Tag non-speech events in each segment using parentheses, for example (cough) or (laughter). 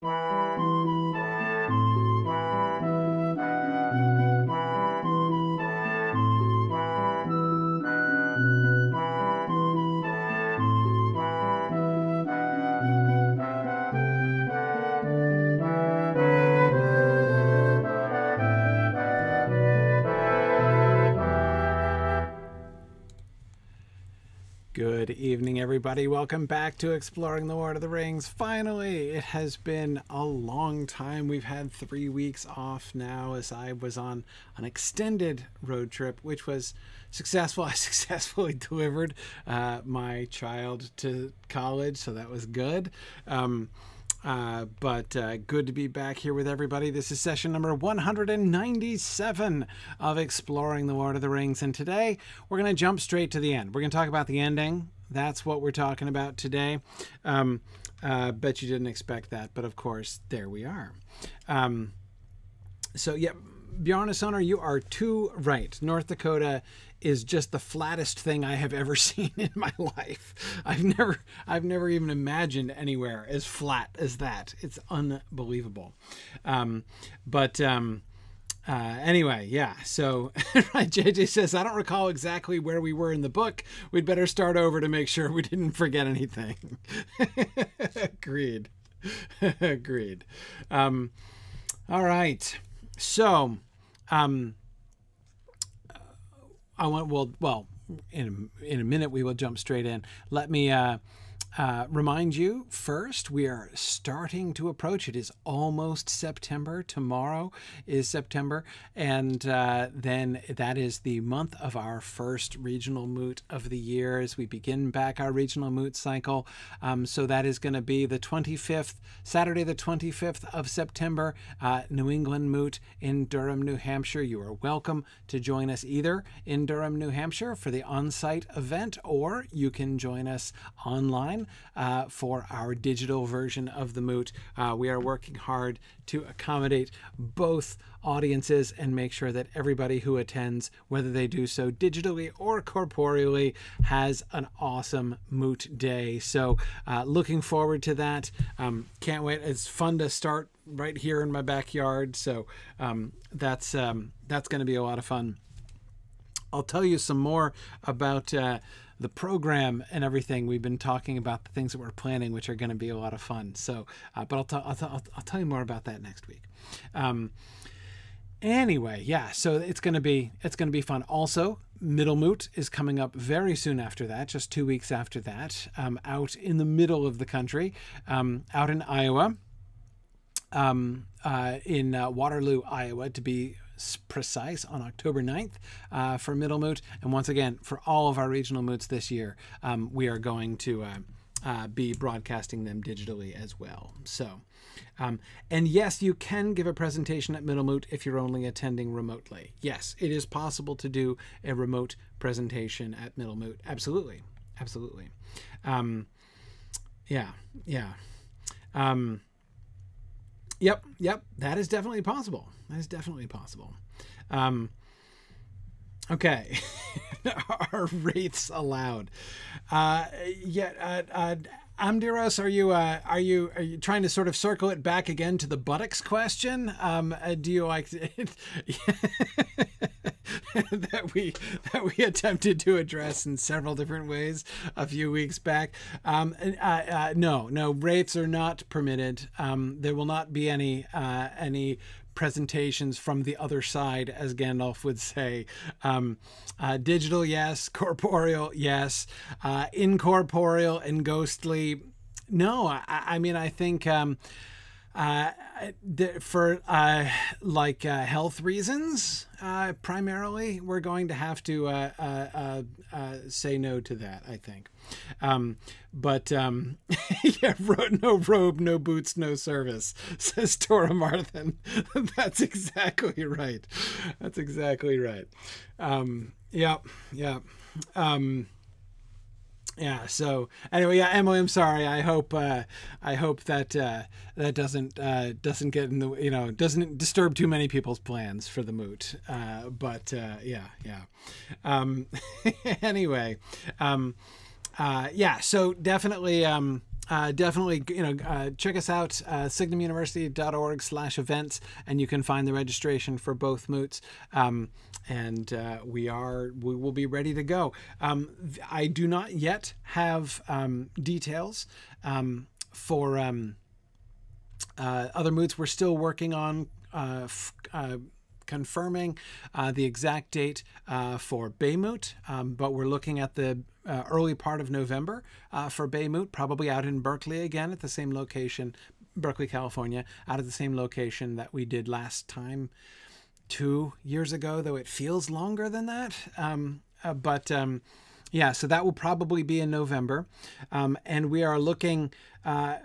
Good everybody. Welcome back to Exploring the Lord of the Rings. Finally, it has been a long time. We've had three weeks off now as I was on an extended road trip, which was successful. (laughs) I successfully delivered uh, my child to college, so that was good. Um, uh, but uh, good to be back here with everybody. This is session number 197 of Exploring the Lord of the Rings. And today we're going to jump straight to the end. We're going to talk about the ending. That's what we're talking about today. Um, uh, bet you didn't expect that, but of course, there we are. Um, so, yeah, Bjarne you are too right. North Dakota is just the flattest thing I have ever (laughs) seen in my life. I've never I've never even imagined anywhere as flat as that. It's unbelievable. Um, but um, uh, anyway, yeah. So (laughs) JJ says I don't recall exactly where we were in the book. We'd better start over to make sure we didn't forget anything. (laughs) Agreed. (laughs) Agreed. Um, all right. So, um, I want well well in a, in a minute we will jump straight in. Let me uh, uh, remind you first, we are starting to approach. It is almost September. Tomorrow is September. And uh, then that is the month of our first regional moot of the year as we begin back our regional moot cycle. Um, so that is going to be the 25th, Saturday, the 25th of September, uh, New England moot in Durham, New Hampshire. You are welcome to join us either in Durham, New Hampshire for the on site event, or you can join us online uh, for our digital version of the Moot. Uh, we are working hard to accommodate both audiences and make sure that everybody who attends, whether they do so digitally or corporeally, has an awesome Moot day. So, uh, looking forward to that. Um, can't wait. It's fun to start right here in my backyard. So, um, that's um, that's going to be a lot of fun. I'll tell you some more about uh, the program and everything. We've been talking about the things that we're planning, which are going to be a lot of fun. So, uh, but I'll, t- I'll, t- I'll, tell you more about that next week. Um, anyway, yeah. So it's going to be it's going to be fun. Also, Middle Moot is coming up very soon after that, just two weeks after that, um, out in the middle of the country, um, out in Iowa. Um, uh, in uh, Waterloo, Iowa, to be precise on October 9th uh, for Middle Moot. And once again, for all of our regional moots this year, um, we are going to uh, uh, be broadcasting them digitally as well. So, um, and yes, you can give a presentation at Middle Moot if you're only attending remotely. Yes, it is possible to do a remote presentation at Middle Moot. Absolutely. Absolutely. Um, yeah. Yeah. Um, Yep, yep, that is definitely possible. That is definitely possible. Um, okay, (laughs) are wraiths allowed? Uh, yeah, uh, uh, Amdiros, are you uh, are you are you trying to sort of circle it back again to the buttocks question? Um, uh, do you like (laughs) that we that we attempted to address in several different ways a few weeks back? Um, uh, uh, no, no, wraiths are not permitted. Um, there will not be any uh, any presentations from the other side, as Gandalf would say. Um, uh, digital, yes. (laughs) Corporeal, yes. Uh, incorporeal and ghostly, no. I, I mean, I think. Um, uh, for uh, like uh, health reasons, uh, primarily, we're going to have to uh, uh, say no to that. I think, um, but um, (laughs) yeah, no robe, no boots, no service, (laughs) says Tora Marthin. (laughs) That's exactly right. That's exactly right. Um, yeah, yeah. Um, yeah so anyway yeah emily i'm sorry i hope uh i hope that uh that doesn't uh doesn't get in the you know doesn't disturb too many people's plans for the moot uh but uh yeah yeah um anyway um uh yeah so definitely um uh, definitely, you know, uh, check us out, uh, signumuniversity.org slash events, and you can find the registration for both moots. Um, and uh, we are, we will be ready to go. Um, I do not yet have um, details um, for um, uh, other moots. We're still working on uh, f- confirming uh, the exact date uh, for Baymoot, um, but we're looking at the uh, early part of November uh, for Baymoot, probably out in Berkeley again at the same location, Berkeley, California, out of the same location that we did last time two years ago, though it feels longer than that. Um, uh, but um, yeah, so that will probably be in November. Um, and we are looking uh,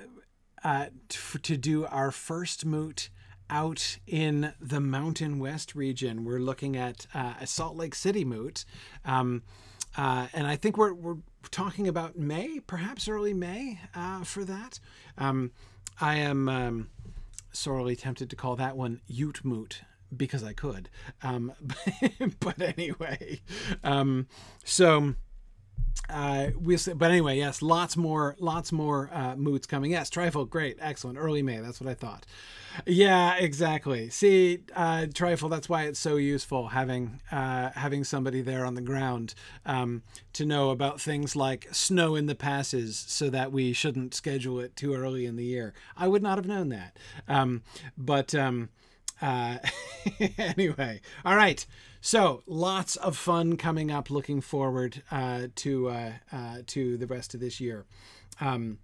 to, do our first moot out in the Mountain West region. We're looking at uh, a Salt Lake City moot. Um, uh, and I think we're, we're talking about May, perhaps early May uh, for that. Um, I am um, sorely tempted to call that one Ute Moot because I could. Um, (laughs) but anyway, um, so uh, we but anyway, yes, lots more, lots more uh, moots coming. Yes, trifle, great, excellent, early May. That's what I thought. Yeah, exactly. See, uh, trifle. That's why it's so useful having uh, having somebody there on the ground um, to know about things like snow in the passes, so that we shouldn't schedule it too early in the year. I would not have known that. Um, but um, uh, (laughs) anyway, all right. So lots of fun coming up. Looking forward uh, to uh, uh, to the rest of this year. Um,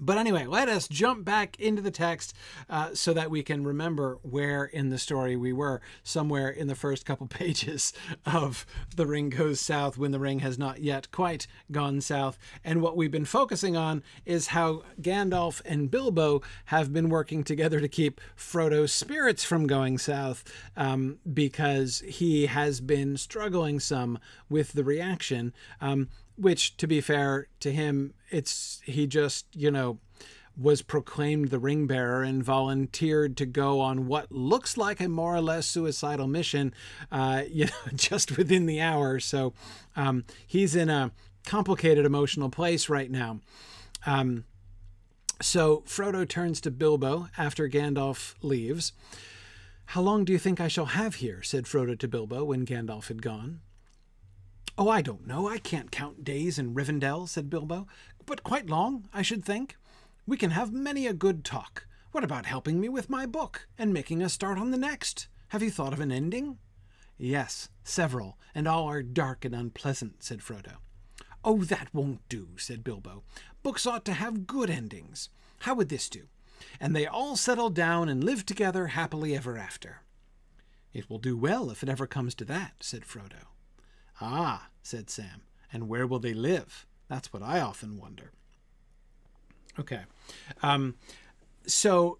but anyway, let us jump back into the text uh, so that we can remember where in the story we were. Somewhere in the first couple (laughs) pages of The Ring Goes South when the ring has not yet quite gone south. And what we've been focusing on is how Gandalf and Bilbo have been working together to keep Frodo's spirits from going south um, because he has been struggling some with the reaction. Um, which to be fair to him it's he just you know was proclaimed the ring bearer and volunteered to go on what looks like a more or less suicidal mission uh, (laughs) you know just within the hour. So um, he's in a complicated emotional place right now. Um, so frodo turns to bilbo after gandalf leaves. How long do you think i shall have here? said frodo to bilbo when gandalf had gone Oh, I don't know. I can't count days in Rivendell, said Bilbo, but quite long, I should think. We can have many a good talk. What about helping me with my book and making a start on the next? Have you thought of an ending? Yes, several, and all are dark and unpleasant, said Frodo. Oh, that won't do, said Bilbo. Books ought to have good endings. How would this do? And they all settle down and live together happily ever after. It will do well if it ever comes to that, said Frodo. Ah, said Sam, and where will they live? That's what I often wonder. Okay. Um, so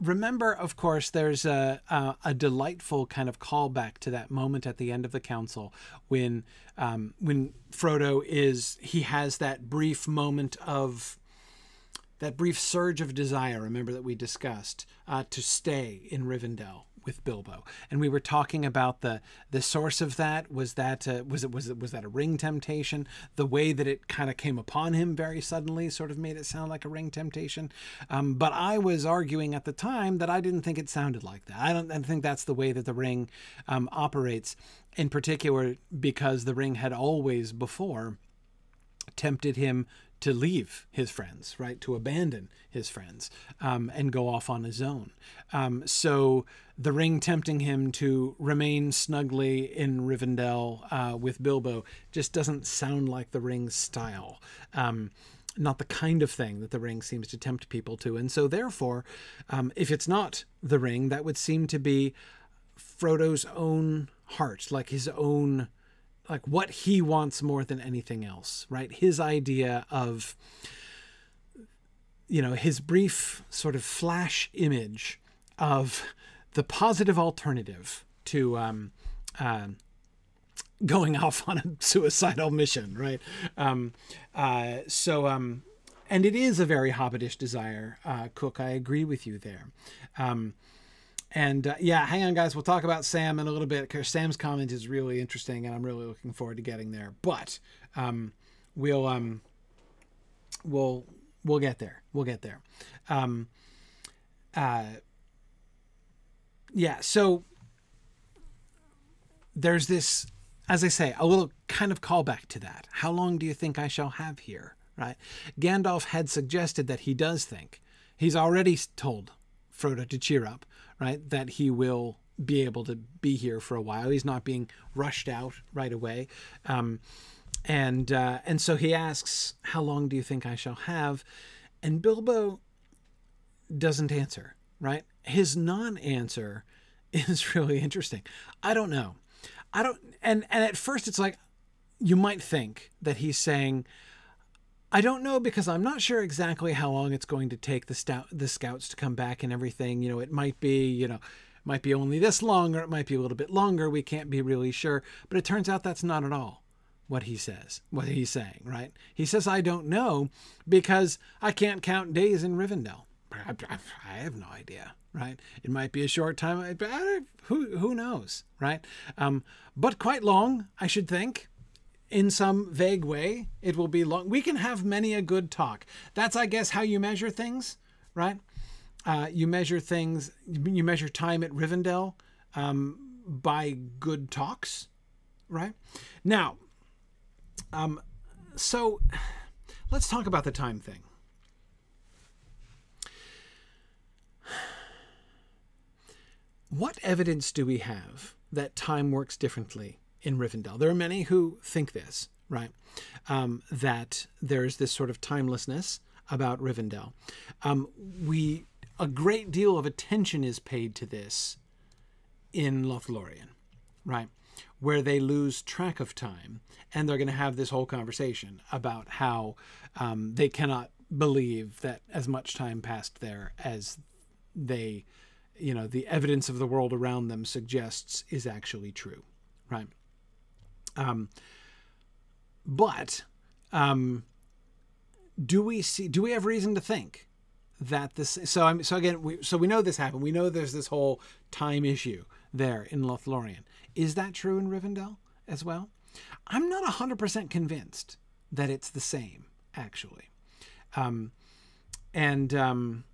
remember, of course, there's a, a, a, delightful kind of callback to that moment at the end of the council when um, when Frodo is he has that brief moment of that brief surge of desire. Remember that we discussed uh, to stay in Rivendell with Bilbo, and we were talking about the the source of that. Was that uh, was it was it was that a ring temptation? The way that it kind of came upon him very suddenly sort of made it sound like a ring temptation. Um, but I was arguing at the time that I didn't think it sounded like that. I don't, I think that's the way that the ring um, operates, in particular because the ring had always before tempted him to leave his friends, right? To abandon his friends um, and go off on his own. Um, so the ring tempting him to remain snugly in Rivendell uh, with Bilbo just doesn't sound like the ring's style. Um, not the kind of thing that the ring seems to tempt people to. And so, therefore, um, if it's not the ring, that would seem to be Frodo's own heart, like his own like what he wants more than anything else, right? His idea of you know, his brief sort of flash image of the positive alternative to um, uh, going off on a suicidal mission, right? Um, uh, so, um, and it is a very hobbitish desire, uh, Cook. I agree with you there. And uh, yeah, hang on, guys. We'll talk about Sam in a little bit because Sam's comment is really interesting, and I'm really looking forward to getting there. But um, we'll um, we'll we'll get there. We'll get there. Um, uh, yeah. So there's this, as I say, a little kind of callback to that. How long do you think I shall have here? Right. Gandalf had suggested that he does think. He's already told Frodo to cheer up. Right. That he will be able to be here for a while. He's not being rushed out right away. Um, and uh, and so he asks, "How long do you think I shall have?" And Bilbo doesn't answer. Right? His non-answer (laughs) is really interesting. I don't know. I don't. And and at first, it's like you might think that he's saying. I don't know because I'm not sure exactly how long it's going to take the stout the scouts to come back and everything. You know, it might be, you know, might be only this long or it might be a little bit longer. We can't be really sure. But it turns out that's not at all what he says, what he's saying, right? He says, I don't know because I can't count days in Rivendell. I have no idea, right? It might be a short time. Who, who knows, right? Um, but quite long, I should think. In some vague way, it will be long. We can have many a good talk. That's, I guess, how you measure things, right? Uh, you measure things, you measure time at Rivendell um, by good talks, right? Now, um, so let's talk about the time thing. What evidence do we have that time works differently in Rivendell? There are many who think this, right? Um, that there's this sort of timelessness about Rivendell. Um, we a great deal of attention is paid to this in Lothlorien, right? Where they lose track of time, and they're going to have this whole conversation about how um, they cannot believe that as much time passed there as they, you know, the evidence of the world around them suggests is actually true, right? Um, but um, do we see? Do we have reason to think that this? So I'm so again. We, so we know this happened. We know there's this whole time issue there in Lothlorien. Is that true in Rivendell as well? I'm not 100% convinced that it's the same, actually. Um, and um,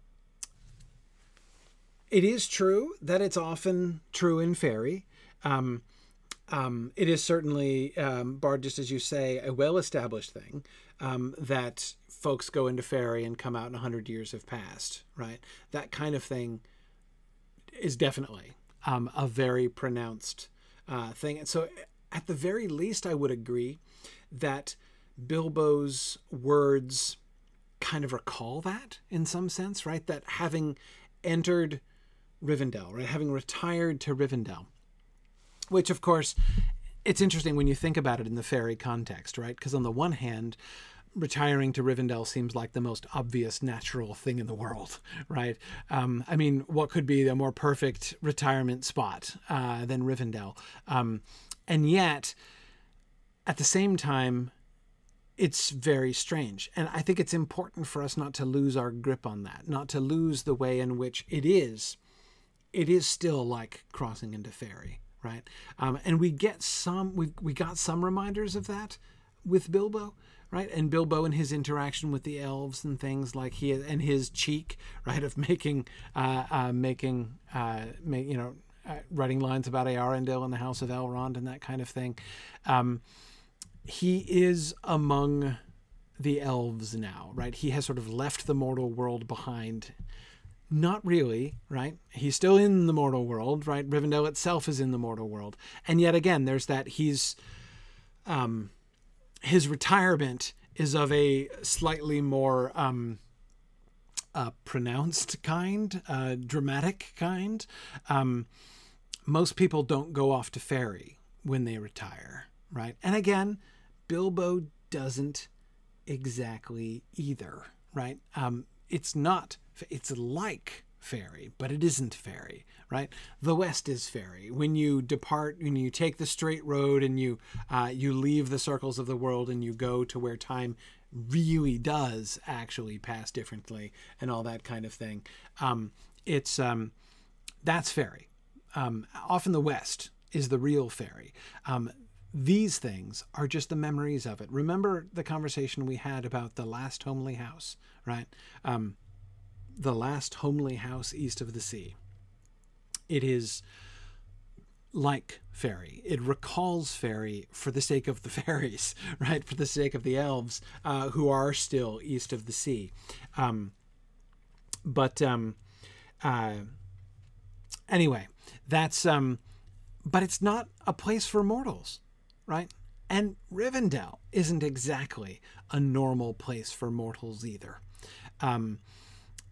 it is true that it's often true in fairy. Um, um, it is certainly, um, Bard, just as you say, a well established thing um, that folks go into Faerie and come out in 100 years have passed, right? That kind of thing is definitely um, a very pronounced uh, thing. And so, at the very least, I would agree that Bilbo's words kind of recall that in some sense, right? That having entered Rivendell, right? Having retired to Rivendell, which of course, it's interesting when you think about it in the fairy context, right? Because on the one hand, retiring to Rivendell seems like the most obvious natural thing in the world, (laughs) right? Um, I mean, what could be a more perfect retirement spot uh, than Rivendell? Um, and yet, at the same time, it's very strange. And I think it's important for us not to lose our grip on that, not to lose the way in which it is. It is still like crossing into Faerie, right? Um, and we get some, we we got some reminders of that with Bilbo, right? And Bilbo and his interaction with the elves and things like he and his cheek, right, of making, uh, uh, making, uh, make, you know, uh, writing lines about Eärendil and the House of Elrond and that kind of thing. Um, he is among the elves now, right? He has sort of left the mortal world behind. Not really, right? He's still in the mortal world, right? Rivendell itself is in the mortal world, and yet again, there's that he's. Um, his retirement is of a slightly more um, uh, pronounced kind, uh, dramatic kind. Um, most people don't go off to Faerie when they retire, right? And again, Bilbo doesn't exactly either, right? Um, it's not, it's like fairy, but it isn't fairy, right? The West is fairy. When you depart, when you take the straight road and you uh, you leave the circles of the world and you go to where time really does actually pass differently and all that kind of thing. Um, it's um, that's fairy. Um, often the West is the real fairy. Um, these things are just the memories of it. Remember the conversation we had about the last homely house, right? Um, the last homely house east of the sea. It is like fairy. It recalls fairy for the sake of the (laughs) fairies, right? For the sake of the elves uh, who are still east of the sea. Um, but um, uh, anyway, that's um, but it's not a place for mortals, right? And Rivendell isn't exactly a normal place for mortals either. Um,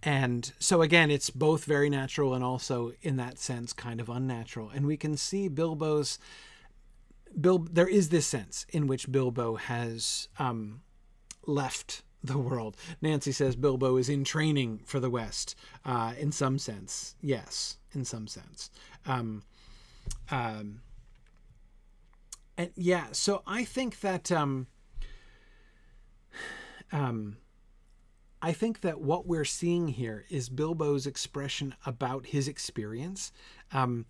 and so again, it's both very natural and also in that sense kind of unnatural. And we can see Bilbo's Bil there is this sense in which Bilbo has um, left the world. Nancy says Bilbo is in training for the West. Uh, in some sense, yes, in some sense. Um, um, and yeah, so I think that um, (sighs) um, I think that what we're seeing here is Bilbo's expression about his experience. Um,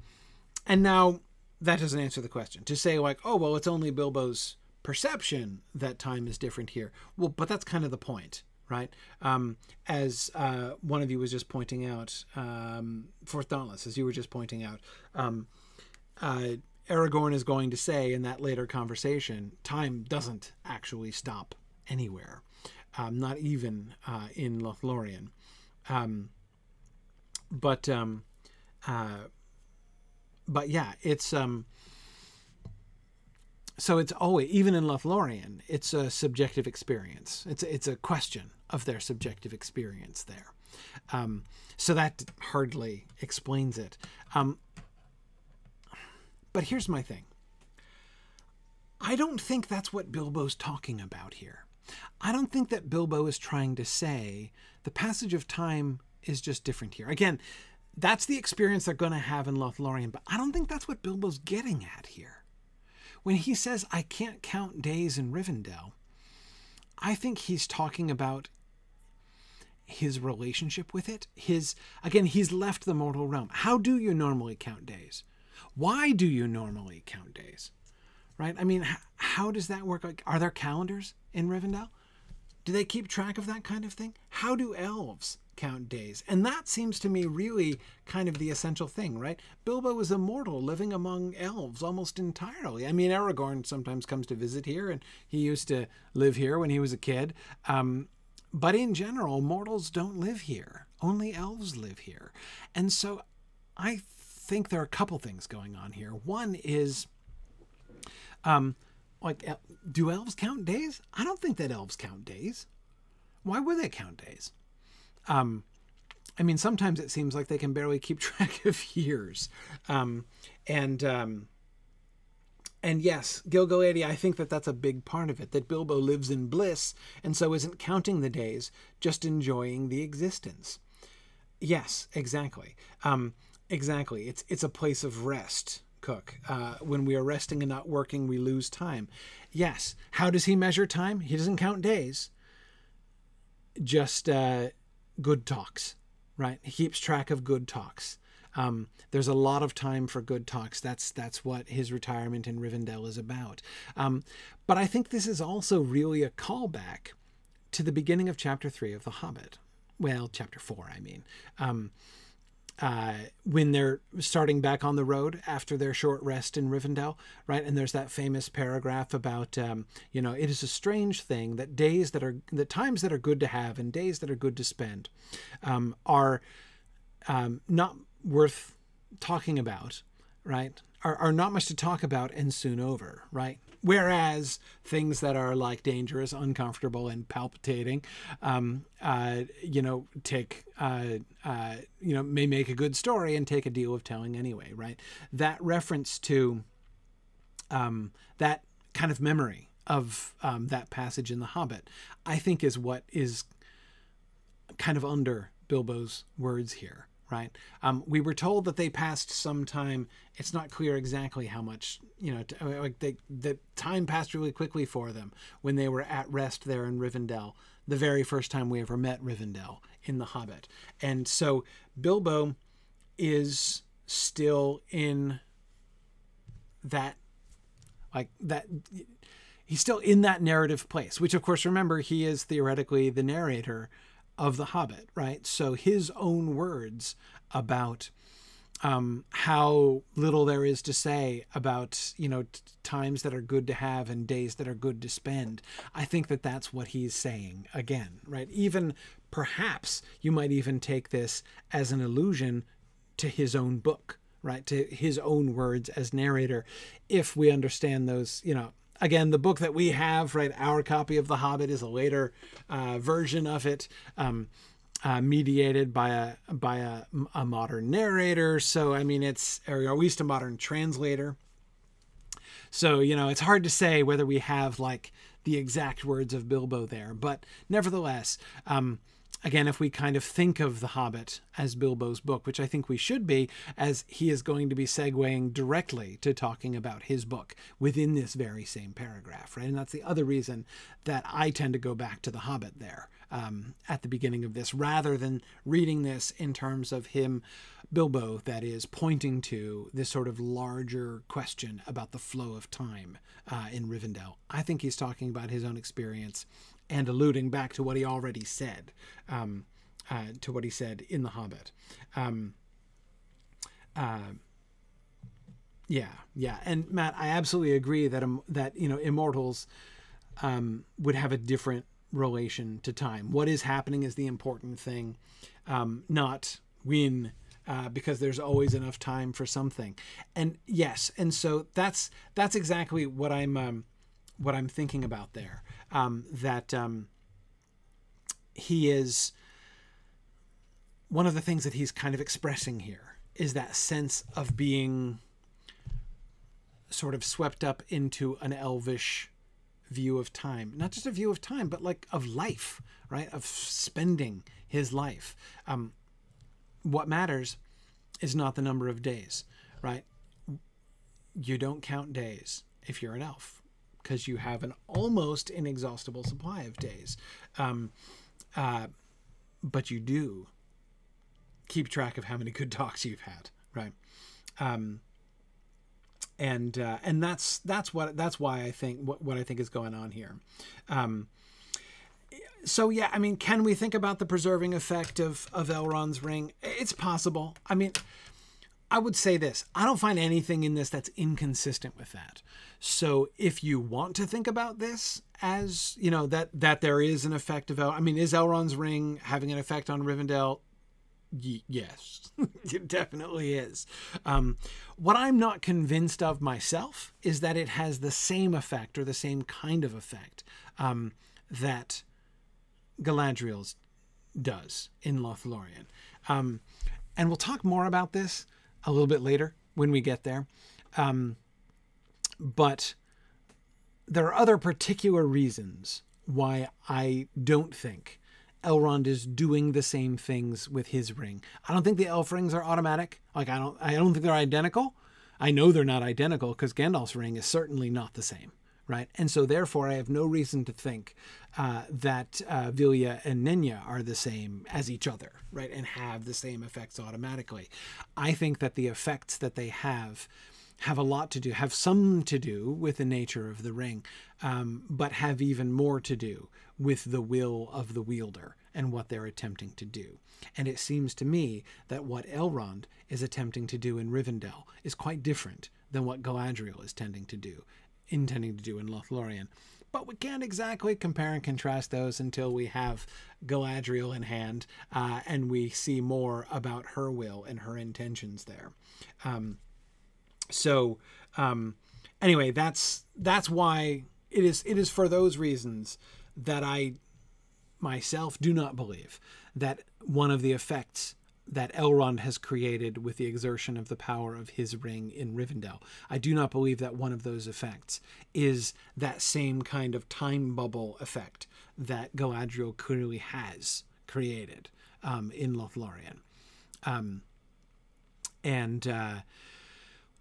and now that doesn't answer the question. To say like, oh well, it's only Bilbo's perception that time is different here. Well, but that's kind of the point, right? Um, as uh, one of you was just pointing out, um, Forth Dauntless, as you were just pointing out, um, uh, Aragorn is going to say in that later conversation, time doesn't actually stop anywhere, um, not even uh, in Lothlorien. Um, but um, uh, but yeah, it's um, so it's always even in Lothlorien, it's a subjective experience. It's a, it's a question of their subjective experience there. Um, so that hardly explains it. Um, but here's my thing. I don't think that's what Bilbo's talking about here. I don't think that Bilbo is trying to say the passage of time is just different here. Again, that's the experience they're going to have in Lothlorien, but I don't think that's what Bilbo's getting at here. When he says, I can't count days in Rivendell, I think he's talking about his relationship with it. His again, he's left the mortal realm. How do you normally count days? Why do you normally count days? Right? I mean, how does that work? Like, are there calendars in Rivendell? Do they keep track of that kind of thing? How do elves count days. And that seems to me really kind of the essential thing, right? Bilbo is immortal, living among elves almost entirely. I mean, Aragorn sometimes comes to visit here, and he used to live here when he was a kid. Um, but in general, mortals don't live here. Only elves live here. And so I think there are a couple things going on here. One is, um, like, do elves count days? I don't think that elves count days. Why would they count days? Um, I mean, sometimes it seems like they can barely keep (laughs) track of years. Um, and um, and yes, Gil-galad, I think that that's a big part of it. That Bilbo lives in bliss and so isn't counting the days, just enjoying the existence. Yes, exactly. Um, exactly. It's it's a place of rest. Cook. Uh, when we are resting and not working, we lose time. Yes. How does he measure time? He doesn't count days. Just uh, good talks, right? He keeps track of good talks. Um, there's a lot of time for good talks. That's that's what his retirement in Rivendell is about. Um, but I think this is also really a callback to the beginning of chapter three of The Hobbit. Well, chapter four, I mean. Um, uh, when they're starting back on the road after their short rest in Rivendell, right? And there's that famous paragraph about, um, you know, it is a strange thing that days that are, the times that are good to have and days that are good to spend um, are um, not worth talking about, right? Are, are not much to talk about and soon over, right? Whereas things that are like dangerous, uncomfortable, and palpitating, um, uh, you know, take, uh, uh, you know, may make a good story and take a deal of telling anyway, right? That reference to um, that kind of memory of um, that passage in The Hobbit, I think is what is kind of under Bilbo's words here right? Um, we were told that they passed some time. It's not clear exactly how much, you know, uh, like they, the time passed really quickly for them when they were at rest there in Rivendell, the very first time we ever met Rivendell in The Hobbit. And so Bilbo is still in that like that he's still in that narrative place which of course remember he is theoretically the narrator of the hobbit right? So his own words about um, how little there is to say about you know t- times that are good to have and days that are good to spend. I think that that's what he's saying again right? Even perhaps you might even take this as an allusion to his own book right? To his own words as narrator. If we understand those you know again the book that we have right our copy of the hobbit is a later uh, version of it um, uh, mediated by a by a, a modern narrator. So I mean, it's or at least a modern translator. So you know, it's hard to say whether we have like the exact words of Bilbo there, but nevertheless, um, again, if we kind of think of The Hobbit as Bilbo's book, which I think we should be, as he is going to be segueing directly to talking about his book within this very same paragraph, right? And that's the other reason that I tend to go back to The Hobbit there um, at the beginning of this, rather than reading this in terms of him, Bilbo, that is pointing to this sort of larger question about the flow of time uh, in Rivendell. I think he's talking about his own experience and alluding back to what he already said, um, uh, to what he said in The Hobbit. Um, uh, yeah, yeah, and Matt, I absolutely agree that um, that you know immortals um, would have a different relation to time. What is happening is the important thing, um, not when. Uh, because there's always enough time for something, and yes, and so that's that's exactly what I'm um, what I'm thinking about there. Um, that um, he is one of the things that he's kind of expressing here is that sense of being sort of swept up into an elvish view of time. Not just a view of time but like of life right? Of spending his life. Um, what matters is not the number of days right? You don't count days if you're an elf because you have an almost inexhaustible supply of days. Um, uh, but you do keep track of how many good (laughs) talks you've had, right? Um, and uh, and that's that's what that's why I think what, what I think is going on here. Um, so yeah, I mean, can we think about the preserving effect of of Elrond's ring? It's possible. I mean, I would say this: I don't find anything in this that's inconsistent with that. So if you want to think about this as, you know, that that there is an effect of El- I mean, is Elrond's ring having an effect on Rivendell? Y- yes, (laughs) it definitely is. Um, what I'm not convinced of myself is that it has the same effect or the same kind of effect um, that Galadriel's does in Lothlorien. Um, and we'll talk more about this a little bit later when we get there. Um, but there are other particular reasons why I don't think Elrond is doing the same things with his ring. I don't think the elf rings are automatic. Like I don't I don't think they're identical. I know they're not identical because Gandalf's ring is certainly not the same, right? And so therefore I have no reason to think uh, that uh, Vilya and Nenya are the same as each other, right? And have the same effects automatically. I think that the effects that they have have a lot to do, have some to do with the nature of the ring, um, but have even more to do with the will of the wielder and what they're attempting to do. And it seems to me that what Elrond is attempting to do in Rivendell is quite different than what Galadriel is tending to do, intending to do in Lothlorien. But we can't exactly compare and contrast those until we have Galadriel in hand uh, and we see more about her will and her intentions there. Um, so um, anyway, that's that's why it is it is for those reasons that I myself do not believe that one of the effects that Elrond has created with the exertion of the power of his ring in Rivendell. I do not believe that one of those effects is that same kind of time bubble effect that Galadriel clearly has created um, in Lothlorien. Um, and uh,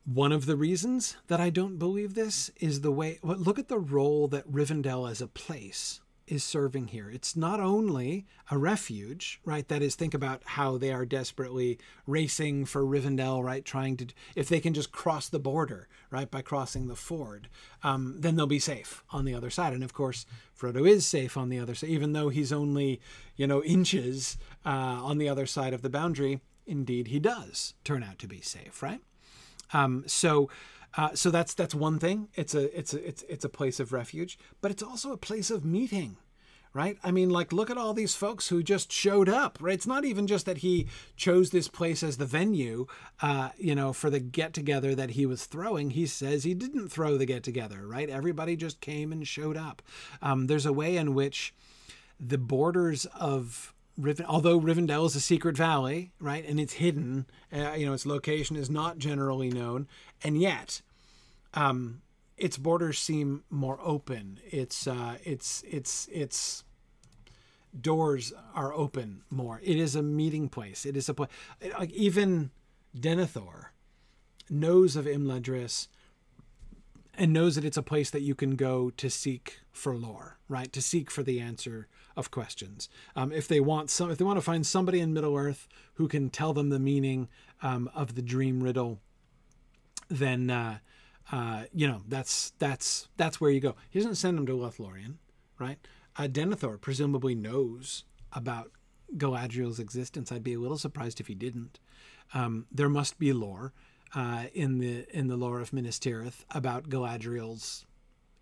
one of the reasons that I don't believe this is the way. Look at the role that Rivendell as a place is serving here. It's not only a refuge, right? That is, think about how they are desperately racing for Rivendell, right? Trying to, if they can just cross the border, right, by crossing the ford, um, then they'll be safe on the other side. And of course, Frodo is safe on the other side, even though he's only, you know, inches uh, on the other side of the boundary. Indeed, he does turn out to be safe, right? Um, so, uh, so that's that's one thing. It's a it's a it's it's a place of refuge, but it's also a place of meeting, right? I mean, like look at all these folks who just showed up, right? It's not even just that he chose this place as the venue, uh, you know, for the get together that he was throwing. He says he didn't throw the get together, right? Everybody just came and showed up. Um, there's a way in which the borders of Riven, although Rivendell is a secret valley, right, and it's hidden, uh, you know, its location is not generally known, and yet, um, its borders seem more open. Its uh, its its its doors are open more. It is a meeting place. It is a place. Like even Denethor knows of Imladris and knows that it's a place that you can go to seek for lore, right? To seek for the answer of questions. Um, if they want some, if they want to find somebody in Middle Earth who can tell them the meaning um, of the dream riddle, then uh, uh, you know that's that's that's where you go. He doesn't send them to Lothlorien, right? Uh, Denethor presumably knows about Galadriel's existence. I'd be a little surprised if he didn't. Um, there must be lore uh, in the in the lore of Minas Tirith about Galadriel's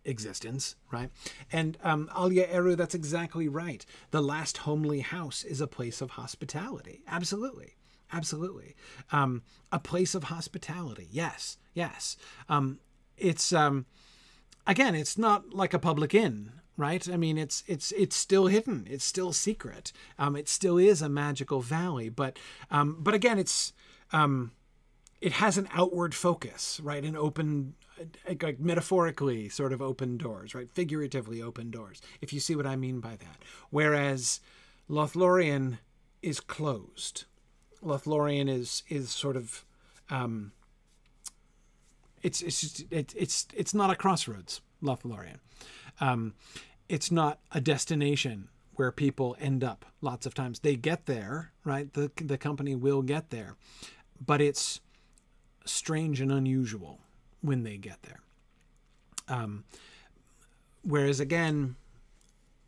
existence, right? And um, Alia Eru, that's exactly right. The last homely house is a place of hospitality. Absolutely. Absolutely. Um, a place of hospitality. Yes. Yes. Um, it's, um, again, it's not like a public inn, right? I mean, it's it's it's still hidden. It's still secret. Um, it still is a magical valley, but um, but again, it's um, it has an outward focus, right? An open like metaphorically sort of open doors, right? Figuratively open doors, if you see what I mean by that. Whereas Lothlorien is closed. Lothlorien is is sort of um, it's it's just, it, it's it's not a crossroads. Lothlorien. Um, it's not a destination where people end up lots of times. They get there, right? The the company will get there, but it's strange and unusual when they get there. Um, whereas again,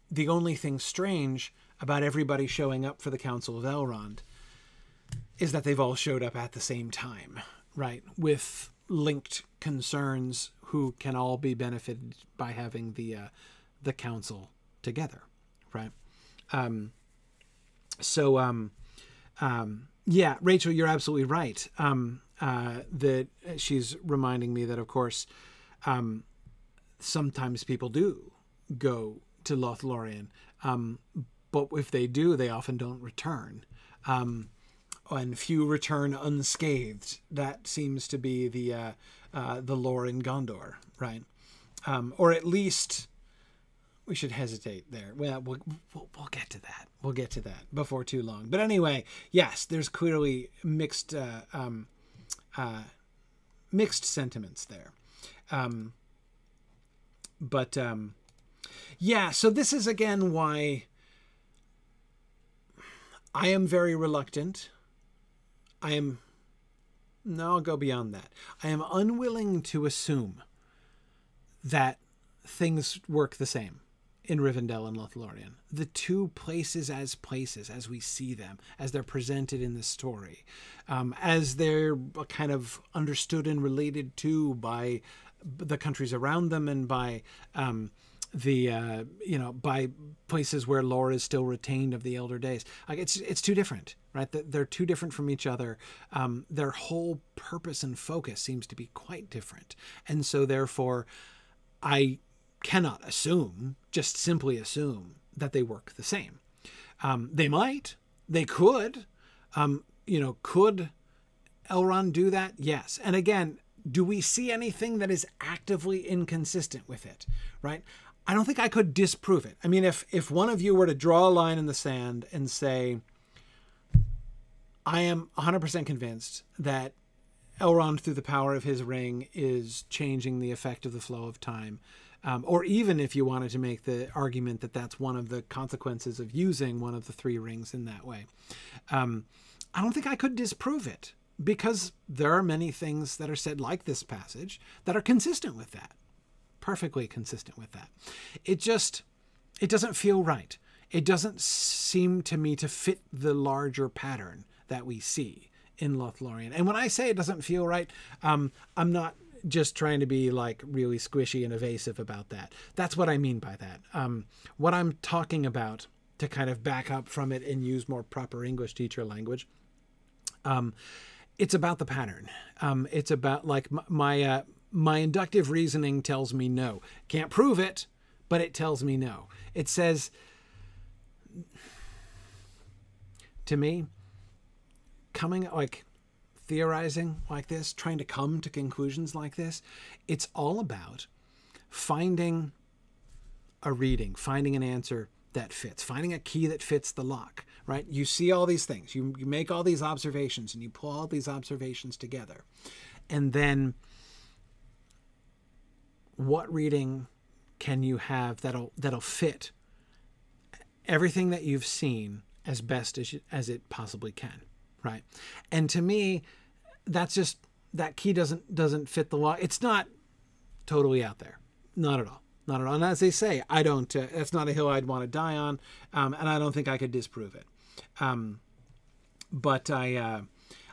the only thing strange about everybody showing up for the Council of Elrond is that they've all showed up at the same time, right? With linked concerns who can all be benefited by having the uh, the council together, right? Um, so, um, um, yeah, Rachel, you're absolutely right. Um, uh, that she's reminding me that, of course, um, sometimes people do go to Lothlorien, um, but if they do, they often don't return. Um, and few return unscathed. That seems to be the uh, uh, the lore in Gondor, right? Um, or at least we should hesitate there. Well, well, we'll, get to that. We'll get to that before too long. But anyway, yes, there's clearly mixed uh, um, uh, mixed sentiments there. Um, but um, yeah, so this is again why I am very reluctant. I am, no, I'll go beyond that. I am unwilling to assume that things work the same in Rivendell and Lothlorien. The two places as places, as we see them, as they're presented in the story, um, as they're kind of understood and related to by the countries around them and by um, the uh, you know by places where lore is still retained of the elder days. Like it's it's too different, right? They're too different from each other. Um, their whole purpose and focus seems to be quite different, and so therefore, I cannot assume, just simply assume, that they work the same. Um, they might, they could. Um, you know, could Elrond do that? Yes. And again, do we see anything that is actively inconsistent with it? Right? I don't think I could disprove it. I mean, if if one of you were to draw a line in the sand and say, I am 100% convinced that Elrond, through the power of his ring, is changing the effect of the flow of time Um, or even if you wanted to make the argument that that's one of the consequences of using one of the three rings in that way. Um, I don't think I could disprove it because there are many things that are said like this passage that are consistent with that perfectly consistent with that it just it doesn't feel right it doesn't seem to me to fit the larger pattern that we see in Lothlorien. And when I say it doesn't feel right, um, I'm not just trying to be like really squishy and evasive about that. That's what I mean by that. Um, what I'm talking about to kind of back up from it and use more proper English teacher language. Um, it's about the pattern. Um, it's about like my my, uh, my inductive reasoning tells me no. Can't prove it, but it tells me no. It says to me, coming like theorizing like this, trying to come to conclusions like this, it's all about finding a reading, finding an answer that fits, finding a key that fits the lock, right? You see all these things, you, you make all these observations, and you pull all these observations together. And then what reading can you have that'll that'll fit everything that you've seen as best as, you, as it possibly can right and to me that's just that key doesn't doesn't fit the law. It's not totally out there. Not at all. Not at all. And as they say i don't uh, that's not a hill i'd want to die on um, and i don't think i could disprove it. Um, but i uh,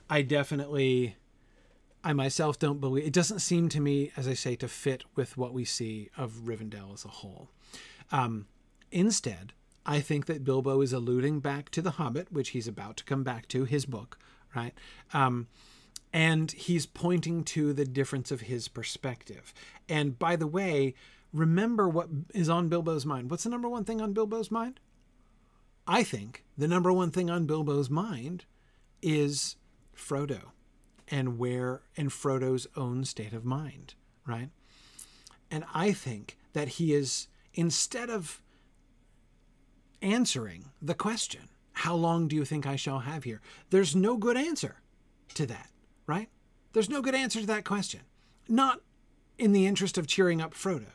i definitely i myself don't believe it doesn't seem to me as i say to fit with what we see of rivendell as a whole. Um, instead I think that Bilbo is alluding back to The Hobbit, which he's about to come back to, his book, right? Um, and he's pointing to the difference of his perspective. And by the way, remember what is on Bilbo's mind. What's the number one thing on Bilbo's mind? I think the number one thing on Bilbo's mind is Frodo and where and Frodo's own state of mind, right? And I think that he is instead of answering the question, How long do you think I shall have here? There's no good answer to that, right? There's no good answer to that question. Not in the interest of cheering up Frodo.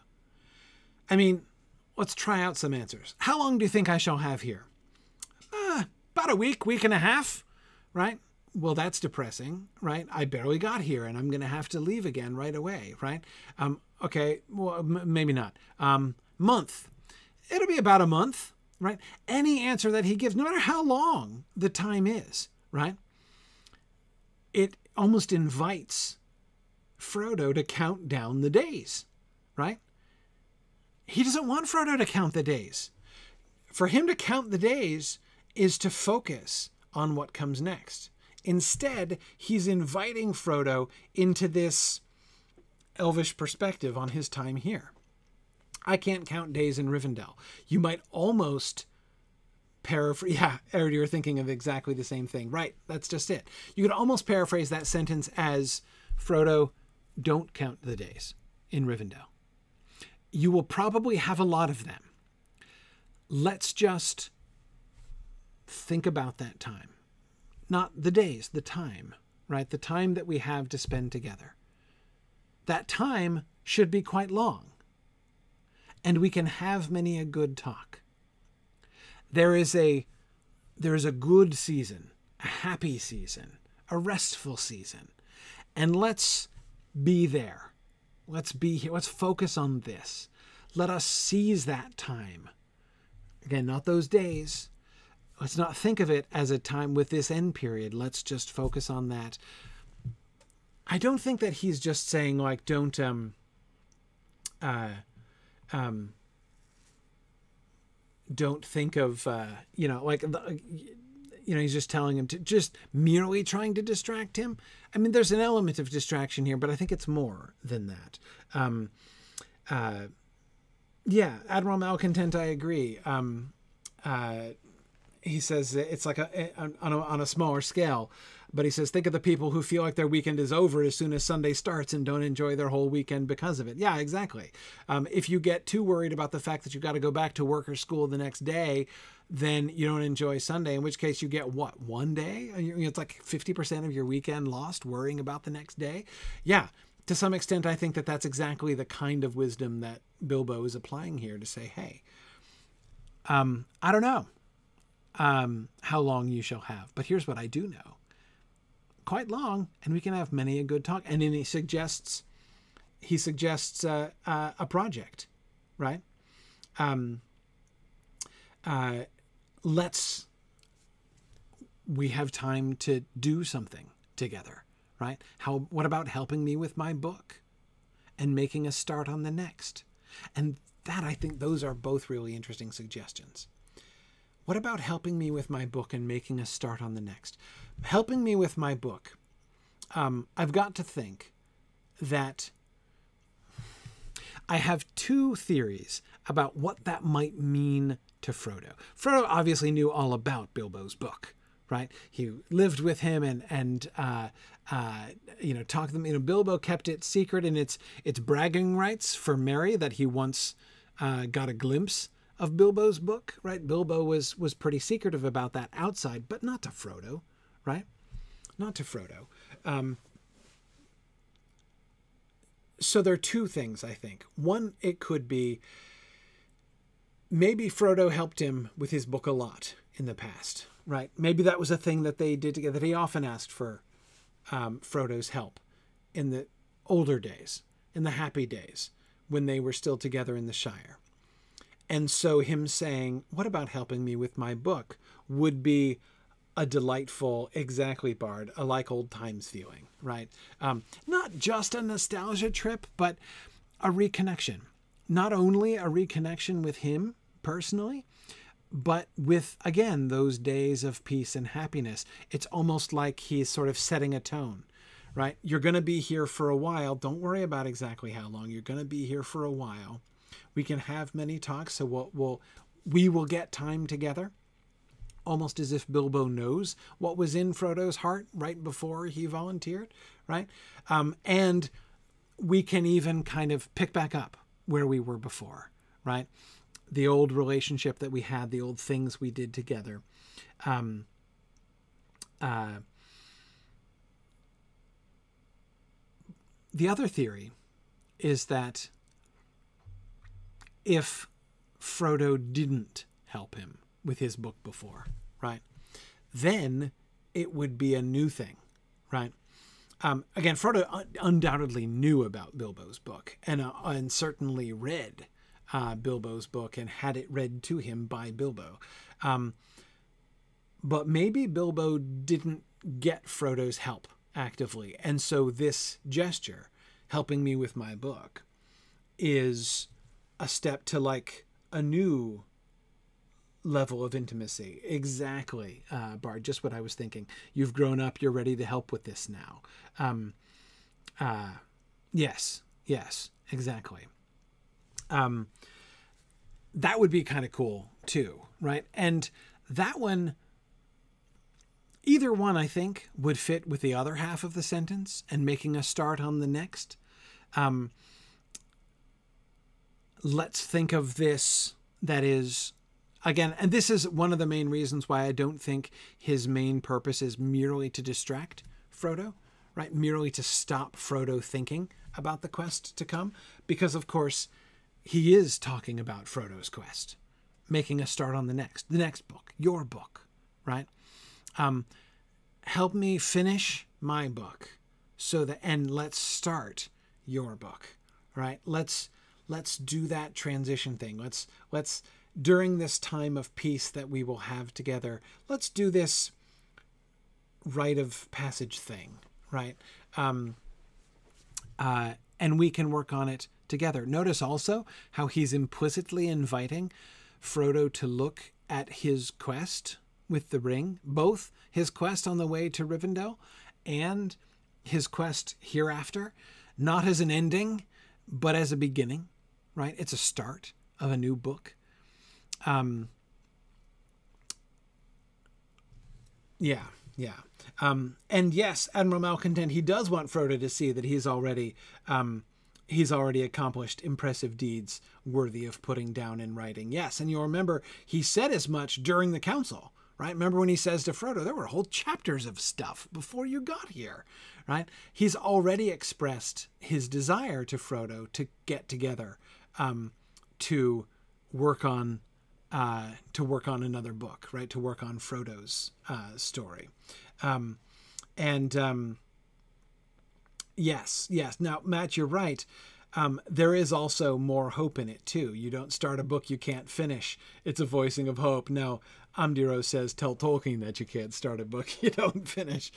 I mean, let's try out some answers. How long do you think I shall have here? Uh, about a week, week and a half, right? Well, that's depressing, right? I barely got here and I'm going to have to leave again right away, right? Um, okay, well, maybe not. Um, month. It'll be about a month, right? Any answer that he gives, no matter how long the time is, right? It almost invites Frodo to count down the days, right? He doesn't want Frodo to count the days. For him to count the days is to focus on what comes next. Instead, he's inviting Frodo into this elvish perspective on his time here. I can't count days in Rivendell. You might almost paraphrase. (laughs) Yeah, Eric, you're thinking of exactly the same thing. Right, that's just it. You could almost paraphrase that sentence as Frodo, don't count the days in Rivendell. You will probably have a lot of them. Let's just think about that time. Not the days, the time, right? The time that we have to spend together. That time should be quite long and we can have many a good talk. There is a there is a good season, a happy season, a restful season. And let's be there. Let's be here. Let's focus on this. Let us seize that time. Again, not those days. Let's not think of it as a time with this end period. Let's just focus on that. I don't think that he's just saying like don't um uh um, don't think of uh, you know like you know he's just telling him to just merely trying to distract him. I mean there's an element of distraction here but i think it's more than that. Um, uh, yeah admiral malcontent i agree. Um, uh, he says it's like a on, a on a smaller scale but he says, think of the people who feel like their weekend is over as soon as Sunday starts and don't enjoy their whole weekend because of it. Yeah, exactly. Um, if you get too worried about the fact that you've got to go back to work or school the next day, then you don't enjoy Sunday, in which case you get what, one day? It's like 50% of your weekend lost worrying about the next day. Yeah, to some extent, I think that that's exactly the kind of wisdom that Bilbo is applying here to say, hey, um, I don't know um, how long you shall have, but here's what I do know. Quite long, and we can have many a good talk. And then he suggests he suggests uh, uh, a project, right? Um, uh, let's we have time to do something together, right? How what about helping me with my book and making a start on the next? And that I think those are both really interesting suggestions. What about helping me with my book and making a start on the next? Helping me with my book. Um, I've got to think that I have two theories about what that might mean to Frodo. Frodo obviously knew all about Bilbo's book, right? He lived with him and and uh, uh, you know talked to them. You know, Bilbo kept it secret in its its bragging rights for Merry that he once uh, got a glimpse of Bilbo's book, right? Bilbo was was pretty secretive about that outside, but not to Frodo, right? Not to Frodo. Um, so there are two things I think. One, it could be maybe Frodo helped him with his book a lot in the past, right? Maybe that was a thing that they did together. That he often asked for um, Frodo's help in the older days, in the happy days when they were still together in the Shire. And so him saying, "What about helping me with my book?" would be a delightful, exactly, Bard, a like old times feeling, right? Um, not just a nostalgia trip, but a reconnection. Not only a reconnection with him personally, but with, again, those days of peace and happiness. It's almost like he's sort of setting a tone, right? You're going to be here for a while. Don't worry about exactly how long. You're going to be here for a while. We can have many talks, so we'll, we'll we will get time together almost as if Bilbo knows what was in Frodo's heart right before he volunteered, right? Um, and we can even kind of pick back up where we were before, right? The old relationship that we had, the old things we did together. Um, uh, the other theory is that if Frodo didn't help him with his book before, right? Then it would be a new thing, right? Um, again, Frodo un- undoubtedly knew about Bilbo's book and, uh, and certainly read uh, Bilbo's book and had it read to him by Bilbo. Um, but maybe Bilbo didn't get Frodo's help actively. And so this gesture, helping me with my book, is a step to like a new level of intimacy. Exactly, uh, Bard. Just what I was thinking. You've grown up. You're ready to help with this now. Um, uh, yes, yes, exactly. Um, that would be kind of cool too, right? And that one, either one, I think, would fit with the other half of the sentence and making a start on the next. Um, let's think of this that is again, and this is one of the main reasons why I don't think his main purpose is merely to distract Frodo, right? Merely to stop Frodo thinking about the quest to come, because of course he is talking about Frodo's quest, making a start on the next, the next book, your book, right? Um, help me finish my book, so that and let's start your book, right? Let's let's do that transition thing. Let's let's during this time of peace that we will have together, let's do this rite of passage thing, right? Um, uh, and we can work on it together. Notice also how he's implicitly inviting Frodo to look at his quest with the ring, both his quest on the way to Rivendell and his quest hereafter, not as an ending, but as a beginning, right? It's a start of a new book. Um, yeah, yeah. Um, and yes, Admiral Malcontent, he does want Frodo to see that he's already um, he's already accomplished impressive deeds worthy of putting down in writing. Yes, and you'll remember he said as much during the council, right? Remember when he says to Frodo, there were whole chapters of stuff before you got here, right? He's already expressed his desire to Frodo to get together, um, to work on. Uh, to work on another book, right? To work on Frodo's uh, story, um, and um, yes, yes. Now, Matt, you're right. Um, there is also more hope in it too. You don't start a book you can't finish. It's a voicing of hope. Now, Amdiro says, "Tell Tolkien that you can't start a book (laughs) you don't finish."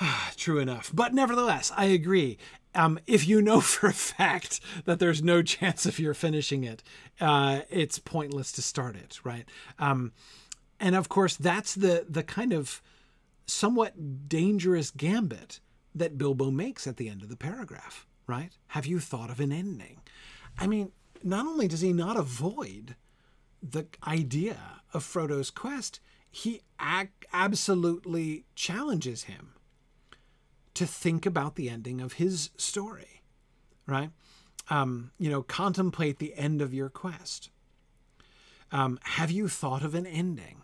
(sighs) True enough, but nevertheless, I agree. Um, if you know (laughs) for a fact that there's no chance of your finishing it, uh, it's pointless to start it, right? Um, and of course, that's the the kind of somewhat dangerous gambit that Bilbo makes at the end of the paragraph right? Have you thought of an ending? I mean, not only does he not avoid the idea of Frodo's quest, he ag- absolutely challenges him to think about the ending of his story, right? Um, you know, contemplate the end of your quest. Um, have you thought of an ending?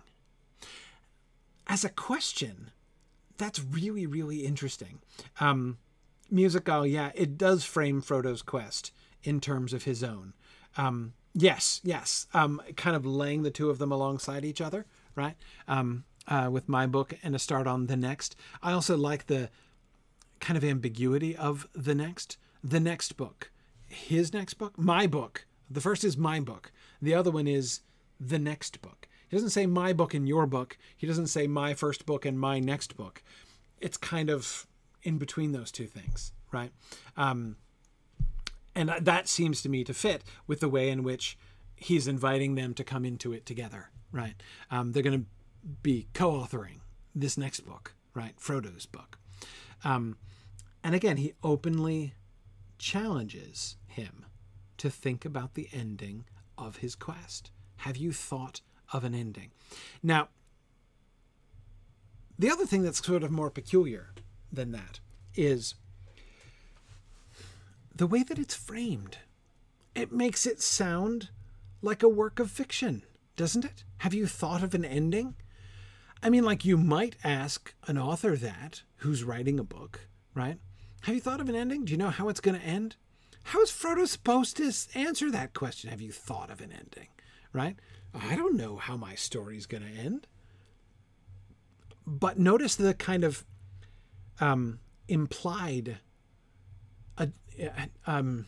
As a question, that's really, really interesting. Um, musical, yeah, it does frame Frodo's quest in terms of his own. Um, yes, yes, um, kind of laying the two of them alongside each other, right? Um, uh, with my book and a start on the next. I also like the kind of ambiguity of the next. The next book, his next book, my book. The first is my book. The other one is the next book. He doesn't say my book and your book. He doesn't say my first book and my next book. It's kind of in between those two things, right? Um, and that seems to me to fit with the way in which he's inviting them to come into it together, right? Um, they're going to be co-authoring this next book, right? Frodo's book. Um, and again, he openly challenges him to think about the ending of his quest. Have you thought of an ending? Now, the other thing that's sort of more peculiar than that is the way that it's framed. It makes it sound like a work of fiction, doesn't it? Have you thought of an ending? I mean, like you might ask an author that who's writing a book, right? Have you thought of an ending? Do you know how it's going to end? How is Frodo supposed to answer that question? Have you thought of an ending, right? I don't know how my story's going to end. But notice the kind of um, implied a, um,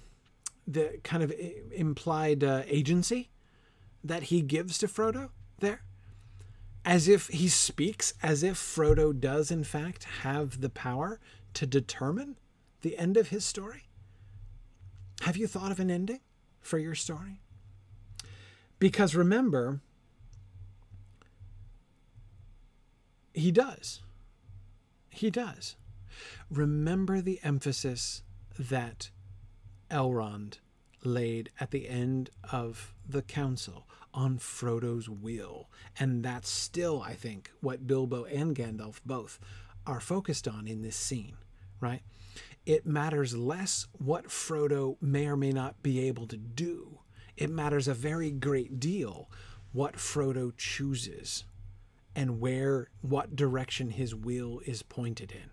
the kind of implied uh, agency that he gives to Frodo there, as if he speaks as if Frodo does in fact have the power to determine the end of his story. Have you thought of an ending for your story? Because remember, he does. He does. Remember the emphasis that Elrond laid at the end of the council on Frodo's will. And that's still, I think, what Bilbo and Gandalf both are focused on in this scene, right? It matters less what Frodo may or may not be able to do. It matters a very great deal what Frodo chooses and where, what direction his will is pointed in.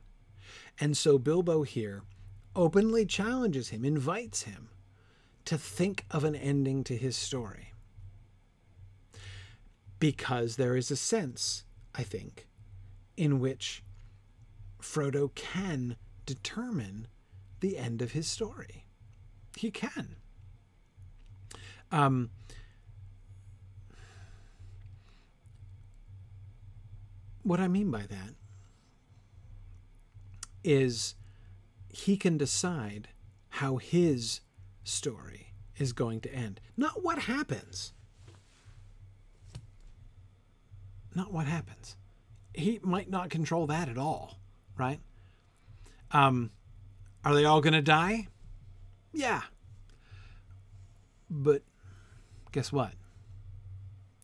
And so Bilbo here openly challenges him, invites him to think of an ending to his story. Because there is a sense, I think, in which Frodo can determine the end of his story. He can. Um, what I mean by that is he can decide how his story is going to end, not what happens. Not what happens. He might not control that at all, right? Um, are they all going to die? Yeah. But guess what?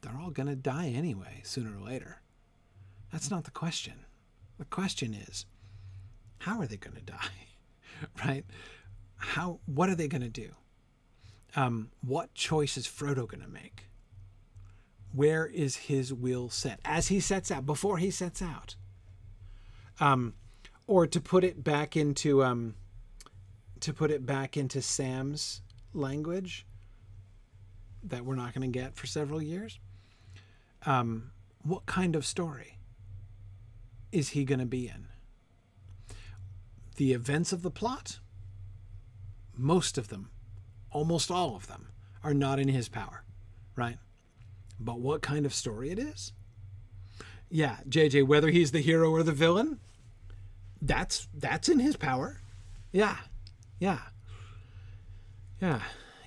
They're all going to die anyway, sooner or later. That's not the question. The question is how are they going (laughs) to die? right? How? What are they going to do? Um, what choice is Frodo going to make? Where is his will set as he sets out, before he sets out? Um, or to put it back into um, to put it back into Sam's language that we're not going to get for several years. Um, what kind of story is he going to be in? The events of the plot, most of them, almost all of them, are not in his power, right? But what kind of story it is? Yeah, JJ, whether he's the hero or the villain, that's that's in his power. Yeah, yeah, yeah.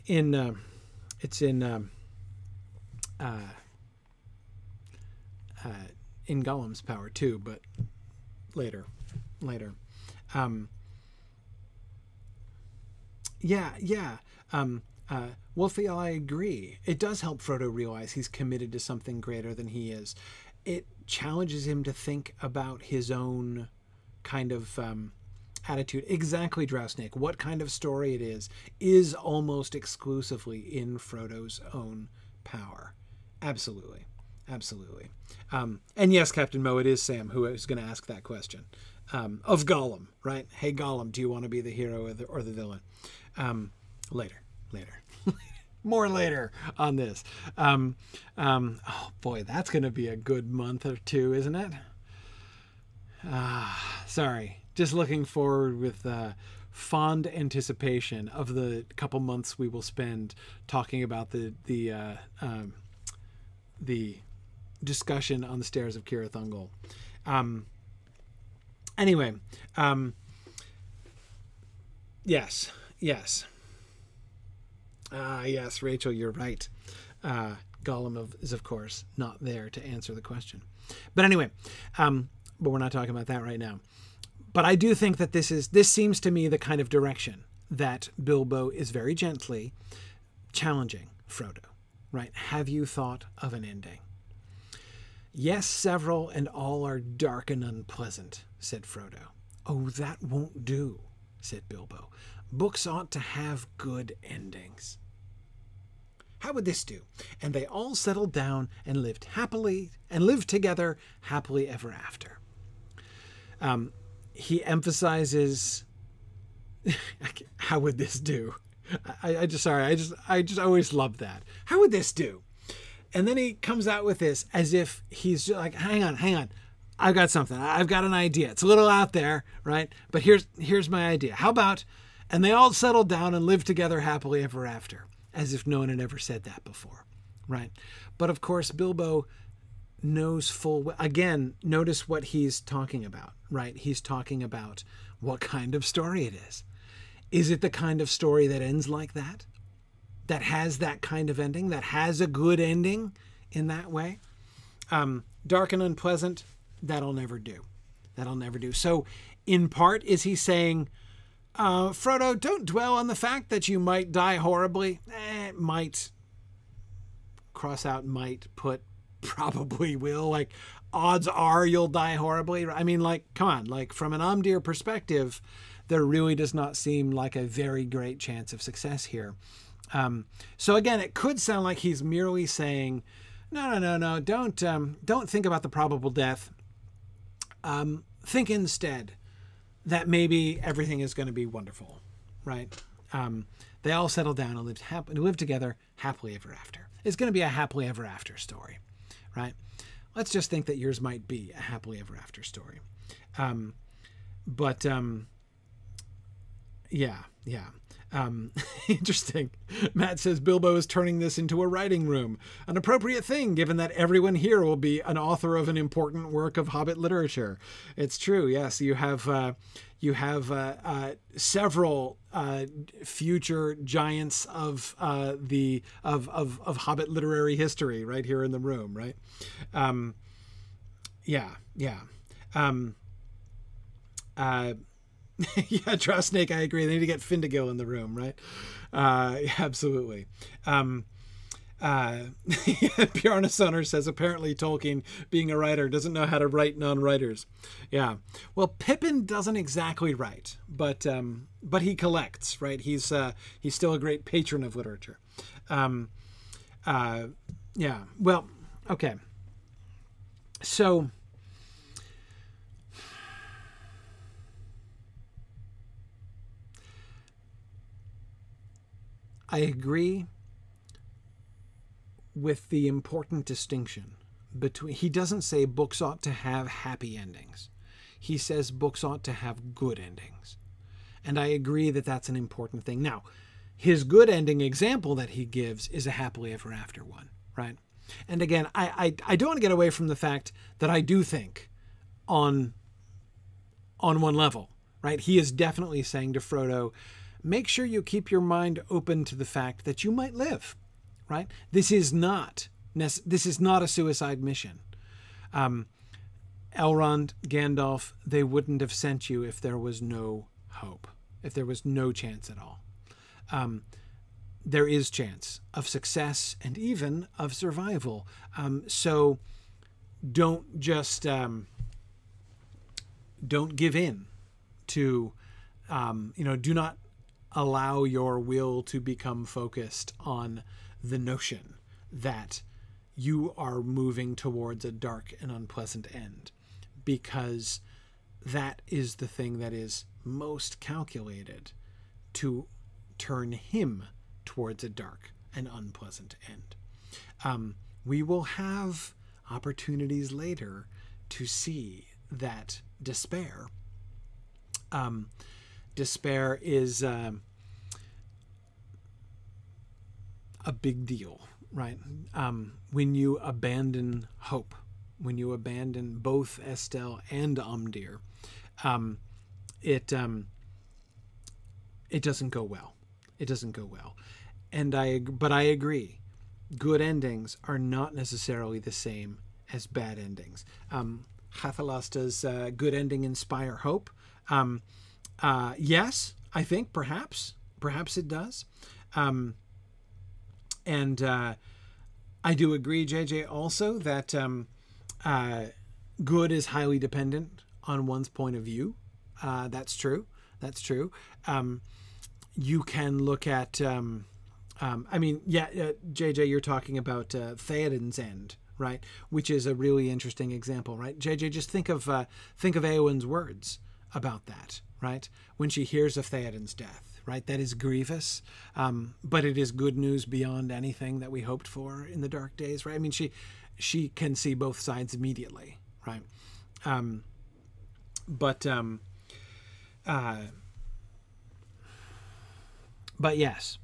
In uh, it's in um, uh, uh, in Gollum's power too, but later, later. Um, yeah, yeah. Um, uh, Wolfie, I agree. It does help Frodo realize he's committed to something greater than he is. It challenges him to think about his own kind of um, attitude. Exactly, Drowsnake. What kind of story it is is almost exclusively in Frodo's own power. Absolutely, absolutely. Um, and yes, Captain Mo, it is Sam who is going to ask that question um, of Gollum, right? Hey, Gollum, do you want to be the hero or the, or the villain? Um, later, later. (laughs) More later on this. Um, um, oh boy, that's going to be a good month or two, isn't it? Ah, sorry. Just looking forward with uh, fond anticipation of the couple months we will spend talking about the the uh, um, the discussion on the stairs of Cirith Ungol. Um, anyway, um, yes, yes. Ah, yes, Rachel, you're right. Uh, Gollum of, is, of course, not there to answer the question. But anyway, um, but we're not talking about that right now. But I do think that this is this seems to me the kind of direction that Bilbo is very gently challenging Frodo. Right? Have you thought of an ending? Yes, several, and all are dark and unpleasant, said Frodo. Oh, that won't do, said Bilbo. Books ought to have good endings. How would this do? And they all settled down and lived happily and lived together happily ever after. Um, he emphasizes (laughs) how would this do? I, I just sorry, I just I just always love that. How would this do? And then he comes out with this as if he's like, hang on, hang on. I've got something. I've got an idea. It's a little out there, right? But here's here's my idea. How about and they all settled down and lived together happily ever after, as if no one had ever said that before, right? But of course, Bilbo knows full again notice what he's talking about right? He's talking about what kind of story it is. Is it the kind of story that ends like that? That has that kind of ending? That has a good ending in that way? Um, dark and unpleasant that'll never do. That'll never do. So in part is he saying uh, frodo don't dwell on the fact that you might die horribly. Eh, might cross out might put probably will. Like, odds are you'll die horribly. I mean, like, come on. Like, from an Amdir perspective, there really does not seem like a very great chance of success here. Um, so again, it could sound like he's merely saying, "No, no, no, no. Don't um, don't think about the probable death. Um, think instead that maybe everything is going to be wonderful, right? Um, they all settle down and lived happily, live together happily ever after. It's going to be a happily ever after story right? Let's just think that yours might be a happily ever after story. Um, but um, yeah, yeah. Um, (laughs) interesting. Matt says Bilbo is turning this into a writing room. An appropriate thing, given that everyone here will be an author of an important work of Hobbit literature. It's true. Yes, you have uh, you have uh, uh, several uh, future giants of uh, the of, of of Hobbit literary history right here in the room. Right. Um, yeah. Yeah. Um, uh, (laughs) yeah, Draw Snake, I agree. They need to get Findegil in the room, right? Uh, (laughs) yeah, absolutely. Um, uh, (laughs) Bjarna Sonner says apparently Tolkien, being a writer, doesn't know how to write non-writers. Yeah. Well, Pippin doesn't exactly write, but um, but he collects, right? He's uh, he's still a great patron of literature. Um, uh, yeah. Well, Okay. So I agree with the important distinction between he doesn't say books ought to have happy endings. He says books ought to have good endings. And I agree that that's an important thing. Now, his good ending example that he gives is a happily ever after one, right? And again, I, I, I don't want to get away from the fact that I do think on on one level, right? He is definitely saying to Frodo, make sure you keep your mind open to the fact that you might live, right? This is not this is not a suicide mission. Um, Elrond, Gandalf, they wouldn't have sent you if there was no hope, if there was no chance at all. Um, there is chance of success and even of survival. Um, so don't just um, don't give in to um, you know do not allow your will to become focused on the notion that you are moving towards a dark and unpleasant end because that is the thing that is most calculated to turn him towards a dark and unpleasant end. Um, we will have opportunities later to see that despair. Um, despair is uh, a big deal, right? Um, when you abandon hope, when you abandon both Estel and Amdir, um, it um, it doesn't go well. It doesn't go well and I but I agree, good endings are not necessarily the same as bad endings. Um, Hathalasta's uh, good ending inspire hope? Um, uh, yes, I think perhaps perhaps it does, um, and uh, I do agree, JJ, also that um, uh, good is highly dependent on one's point of view. Uh, that's true. That's true. Um, you can look at um, um, I mean, yeah, uh, JJ, you're talking about uh, Theoden's end, right? Which is a really interesting example, right? JJ, just think of uh, think of Eowyn's words about that, right? When she hears of Theoden's death, right? That is grievous, um, but it is good news beyond anything that we hoped for in the dark days, right? I mean, she she can see both sides immediately, right? Um, but um, uh, but yes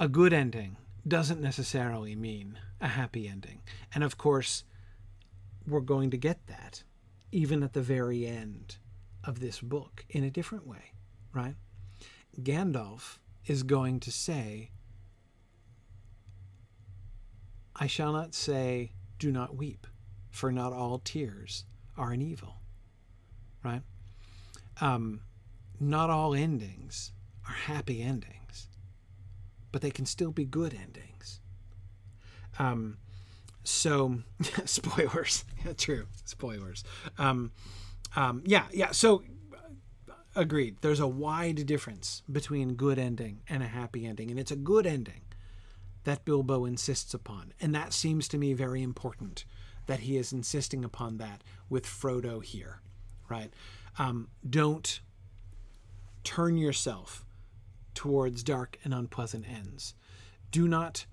a good ending doesn't necessarily mean a happy ending. And of course, we're going to get that even at the very end of this book in a different way, right? Gandalf is going to say, I shall not say, do not weep, for not all tears are an evil, right? Um, not all endings are happy endings but they can still be good endings. Um, so (laughs) spoilers, (laughs) true spoilers. Um, um, yeah, yeah. So agreed. There's a wide difference between good ending and a happy ending, and it's a good ending that Bilbo insists upon, and that seems to me very important that he is insisting upon that with Frodo here, right? Um, don't turn yourself towards dark and unpleasant ends. Do not,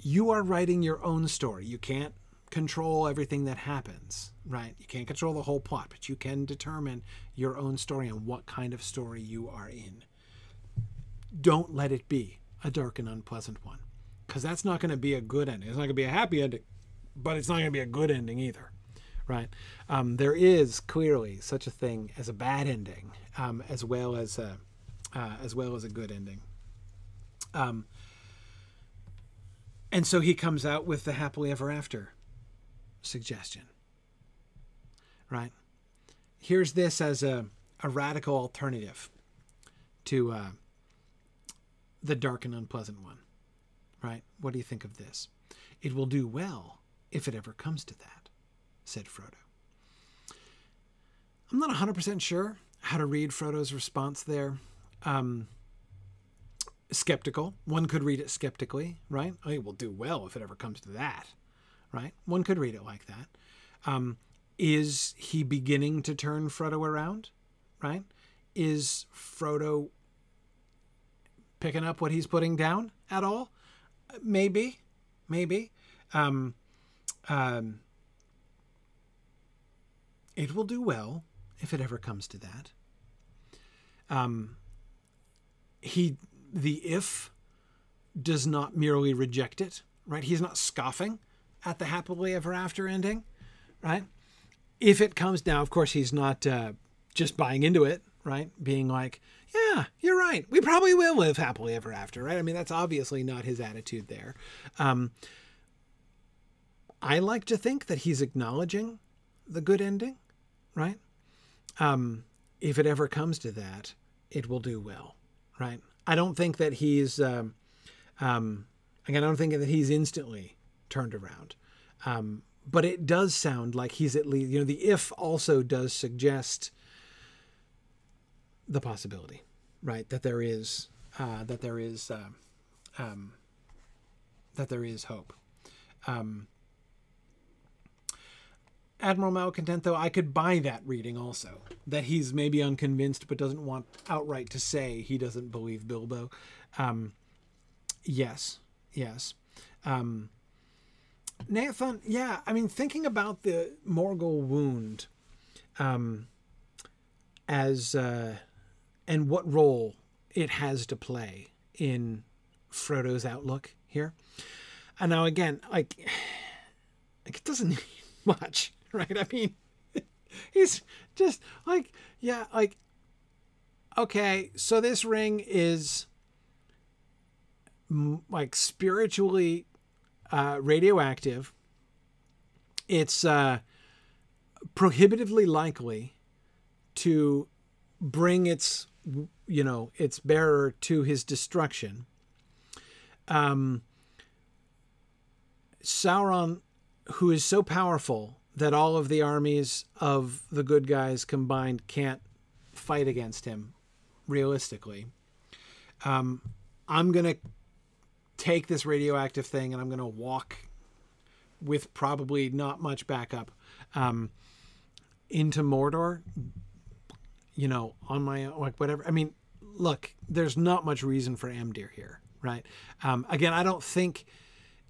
you are writing your own story. You can't control everything that happens, right? You can't control the whole plot, but you can determine your own story and what kind of story you are in. Don't let it be a dark and unpleasant one, because that's not going to be a good ending. It's not going to be a happy ending, but it's not going to be a good ending either, right? Um, there is clearly such a thing as a bad ending, um, as well as a uh, as well as a good ending. Um, and so he comes out with the happily ever after suggestion. Right? Here's this as a, a radical alternative to uh, the dark and unpleasant one. Right? What do you think of this? It will do well if it ever comes to that, said Frodo. I'm not 100% sure how to read Frodo's response there um, skeptical. One could read it skeptically, right? Oh, it will do well if it ever comes to that, right? One could read it like that. Um, is he beginning to turn Frodo around, right? Is Frodo picking up what he's putting down at all? Maybe, maybe. Um, um, it will do well if it ever comes to that. Um, he, the if, does not merely reject it, right? He's not scoffing at the happily ever after ending, right? If it comes now, of course, he's not uh, just buying into it, right? Being like, yeah, you're right. We probably will live happily ever after, right? I mean, that's obviously not his attitude there. Um, I like to think that he's acknowledging the good ending, right? Um, if it ever comes to that, it will do well, right? I don't think that he's, um, um, again, I don't think that he's instantly turned around. Um, but it does sound like he's at least, you know, the if also does suggest the possibility, right? That there is, uh, that there is, uh, um, that there is hope. Um, Admiral Malcontent, though, I could buy that reading also. That he's maybe unconvinced but doesn't want outright to say he doesn't believe Bilbo. Um, yes, yes. Um, Nathan, yeah, I mean, thinking about the Morgul wound um, as uh, and what role it has to play in Frodo's outlook here. And now, again, like, like it doesn't (laughs) need much. right? I mean, (laughs) he's just like, yeah, like, okay, so this ring is like spiritually uh, radioactive. It's uh, prohibitively likely to bring its, you know, its bearer to his destruction. Um, Sauron, who is so powerful that all of the armies of the good guys combined can't fight against him realistically. Um, I'm going to take this radioactive thing and I'm going to walk with probably not much backup um, into Mordor, you know, on my own, like whatever. I mean, look, there's not much reason for Amdir here, right? Um, again, I don't think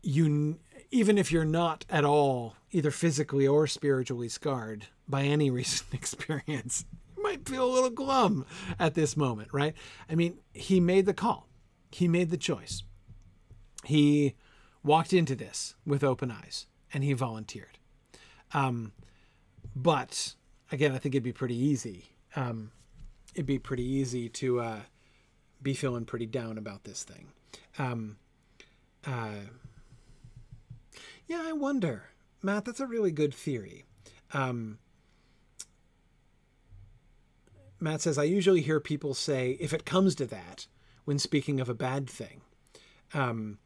you even if you're not at all either physically or spiritually scarred by any (laughs) recent experience, you might feel a little glum at this moment, right? I mean, he made the call, he made the choice. He walked into this with open eyes and he volunteered. Um, but again, I think it'd be pretty easy. Um, it'd be pretty easy to uh, be feeling pretty down about this thing. Um, uh, yeah, I wonder. Matt, that's a really good theory. Um, Matt says, I usually hear people say, if it comes to that, when speaking of a bad thing. Um,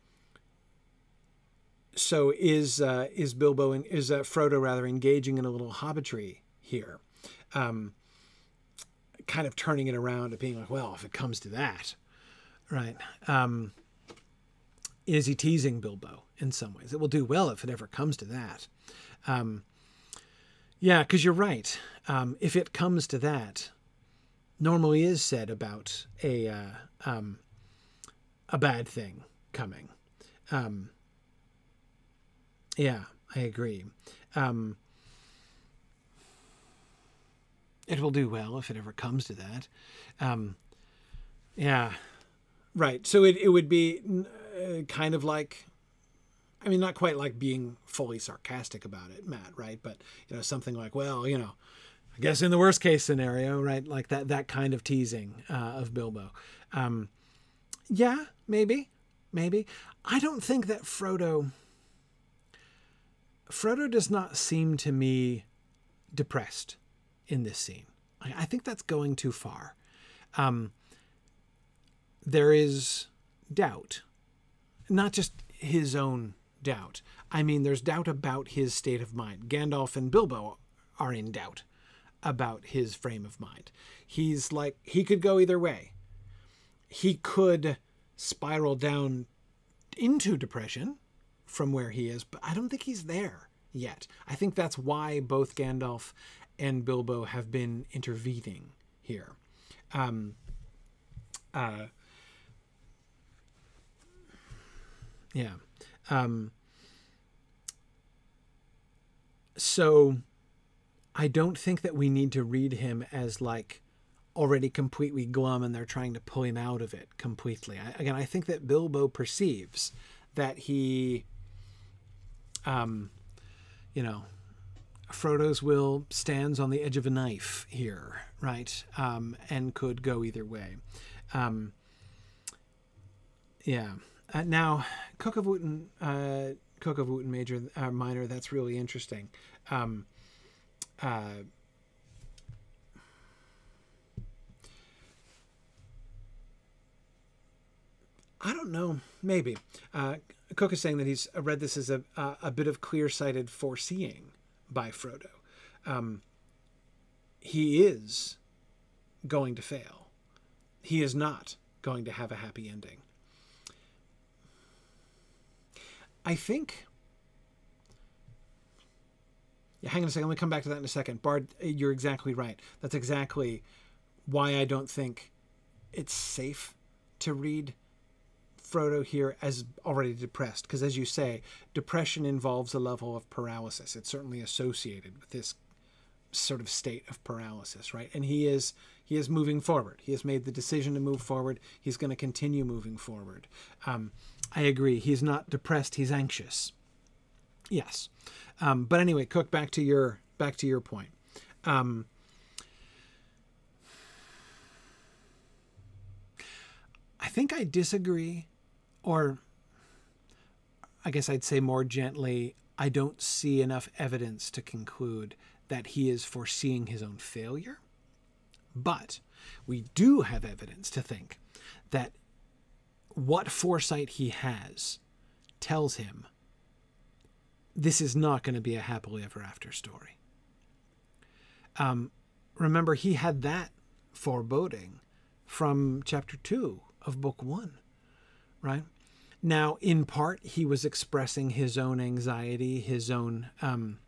so is uh, is Bilbo and is uh, Frodo rather engaging in a little hobbitry here, um, kind of turning it around to being like, well, if it comes to that, right? Um, is he teasing Bilbo in some ways? It will do well if it ever comes to that. Um, yeah, because you're right. Um, if it comes to that, normally is said about a uh, um, a bad thing coming. Um, yeah, I agree. Um, it will do well if it ever comes to that. Um, yeah, right. So it, it would be uh, kind of like I mean, not quite like being fully sarcastic about it, Matt, right? But you know, something like, well, you know, I guess in the worst case scenario, right? Like that that kind of teasing uh, of Bilbo. Um, yeah, maybe, maybe. I don't think that Frodo. Frodo does not seem to me depressed in this scene. I, think that's going too far. Um, there is doubt not just his own doubt. I mean, there's doubt about his state of mind. Gandalf and Bilbo are in doubt about his frame of mind. He's like, he could go either way. He could spiral down into depression, from where he is, but I don't think he's there yet. I think that's why both Gandalf and Bilbo have been intervening here. Um, uh, yeah. Um, so I don't think that we need to read him as like already completely glum and they're trying to pull him out of it completely. I, again, I think that Bilbo perceives that he, um, you know, Frodo's will stands on the edge of a knife here, right? Um, and could go either way. Um, yeah. Uh, now, Cook of Wootton, uh, Major, uh, Minor, that's really interesting. Um, uh, I don't know. Maybe. Uh, Cook is saying that he's read this as a, a bit of clear sighted foreseeing by Frodo. Um, he is going to fail. He is not going to have a happy ending. I think. Yeah, hang on a second. Let me come back to that in a second. Bard, you're exactly right. That's exactly why I don't think it's safe to read Frodo here as already depressed, because as you say, depression involves a level of paralysis. It's certainly associated with this sort of state of paralysis, right? And he is he is moving forward. He has made the decision to move forward. He's going to continue moving forward. Um, I agree. He's not depressed. He's anxious. Yes, um, but anyway, Cook. Back to your back to your point. Um, I think I disagree or I guess I'd say more gently, I don't see enough evidence to conclude that he is foreseeing his own failure. But we do have evidence to think that what foresight he has tells him this is not going to be a happily ever after story. Um, remember, he had that foreboding from chapter two of book one, right? Now, in part, he was expressing his own anxiety, his own, um,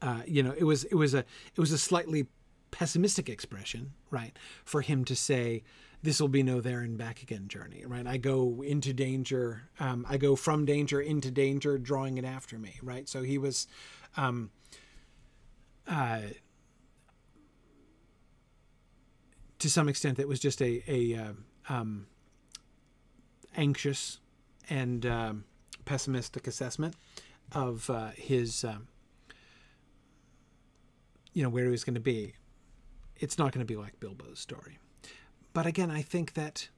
uh, you know, it was it was a it was a slightly pessimistic expression, right, for him to say, "This will be no there and back again journey," right? I go into danger, um, I go from danger into danger, drawing it after me, right? So he was, um, uh, to some extent, that was just a a uh, um, anxious and um, pessimistic assessment of uh, his, um, you know, where he was going to be. It's not going to be like Bilbo's story. But again, I think that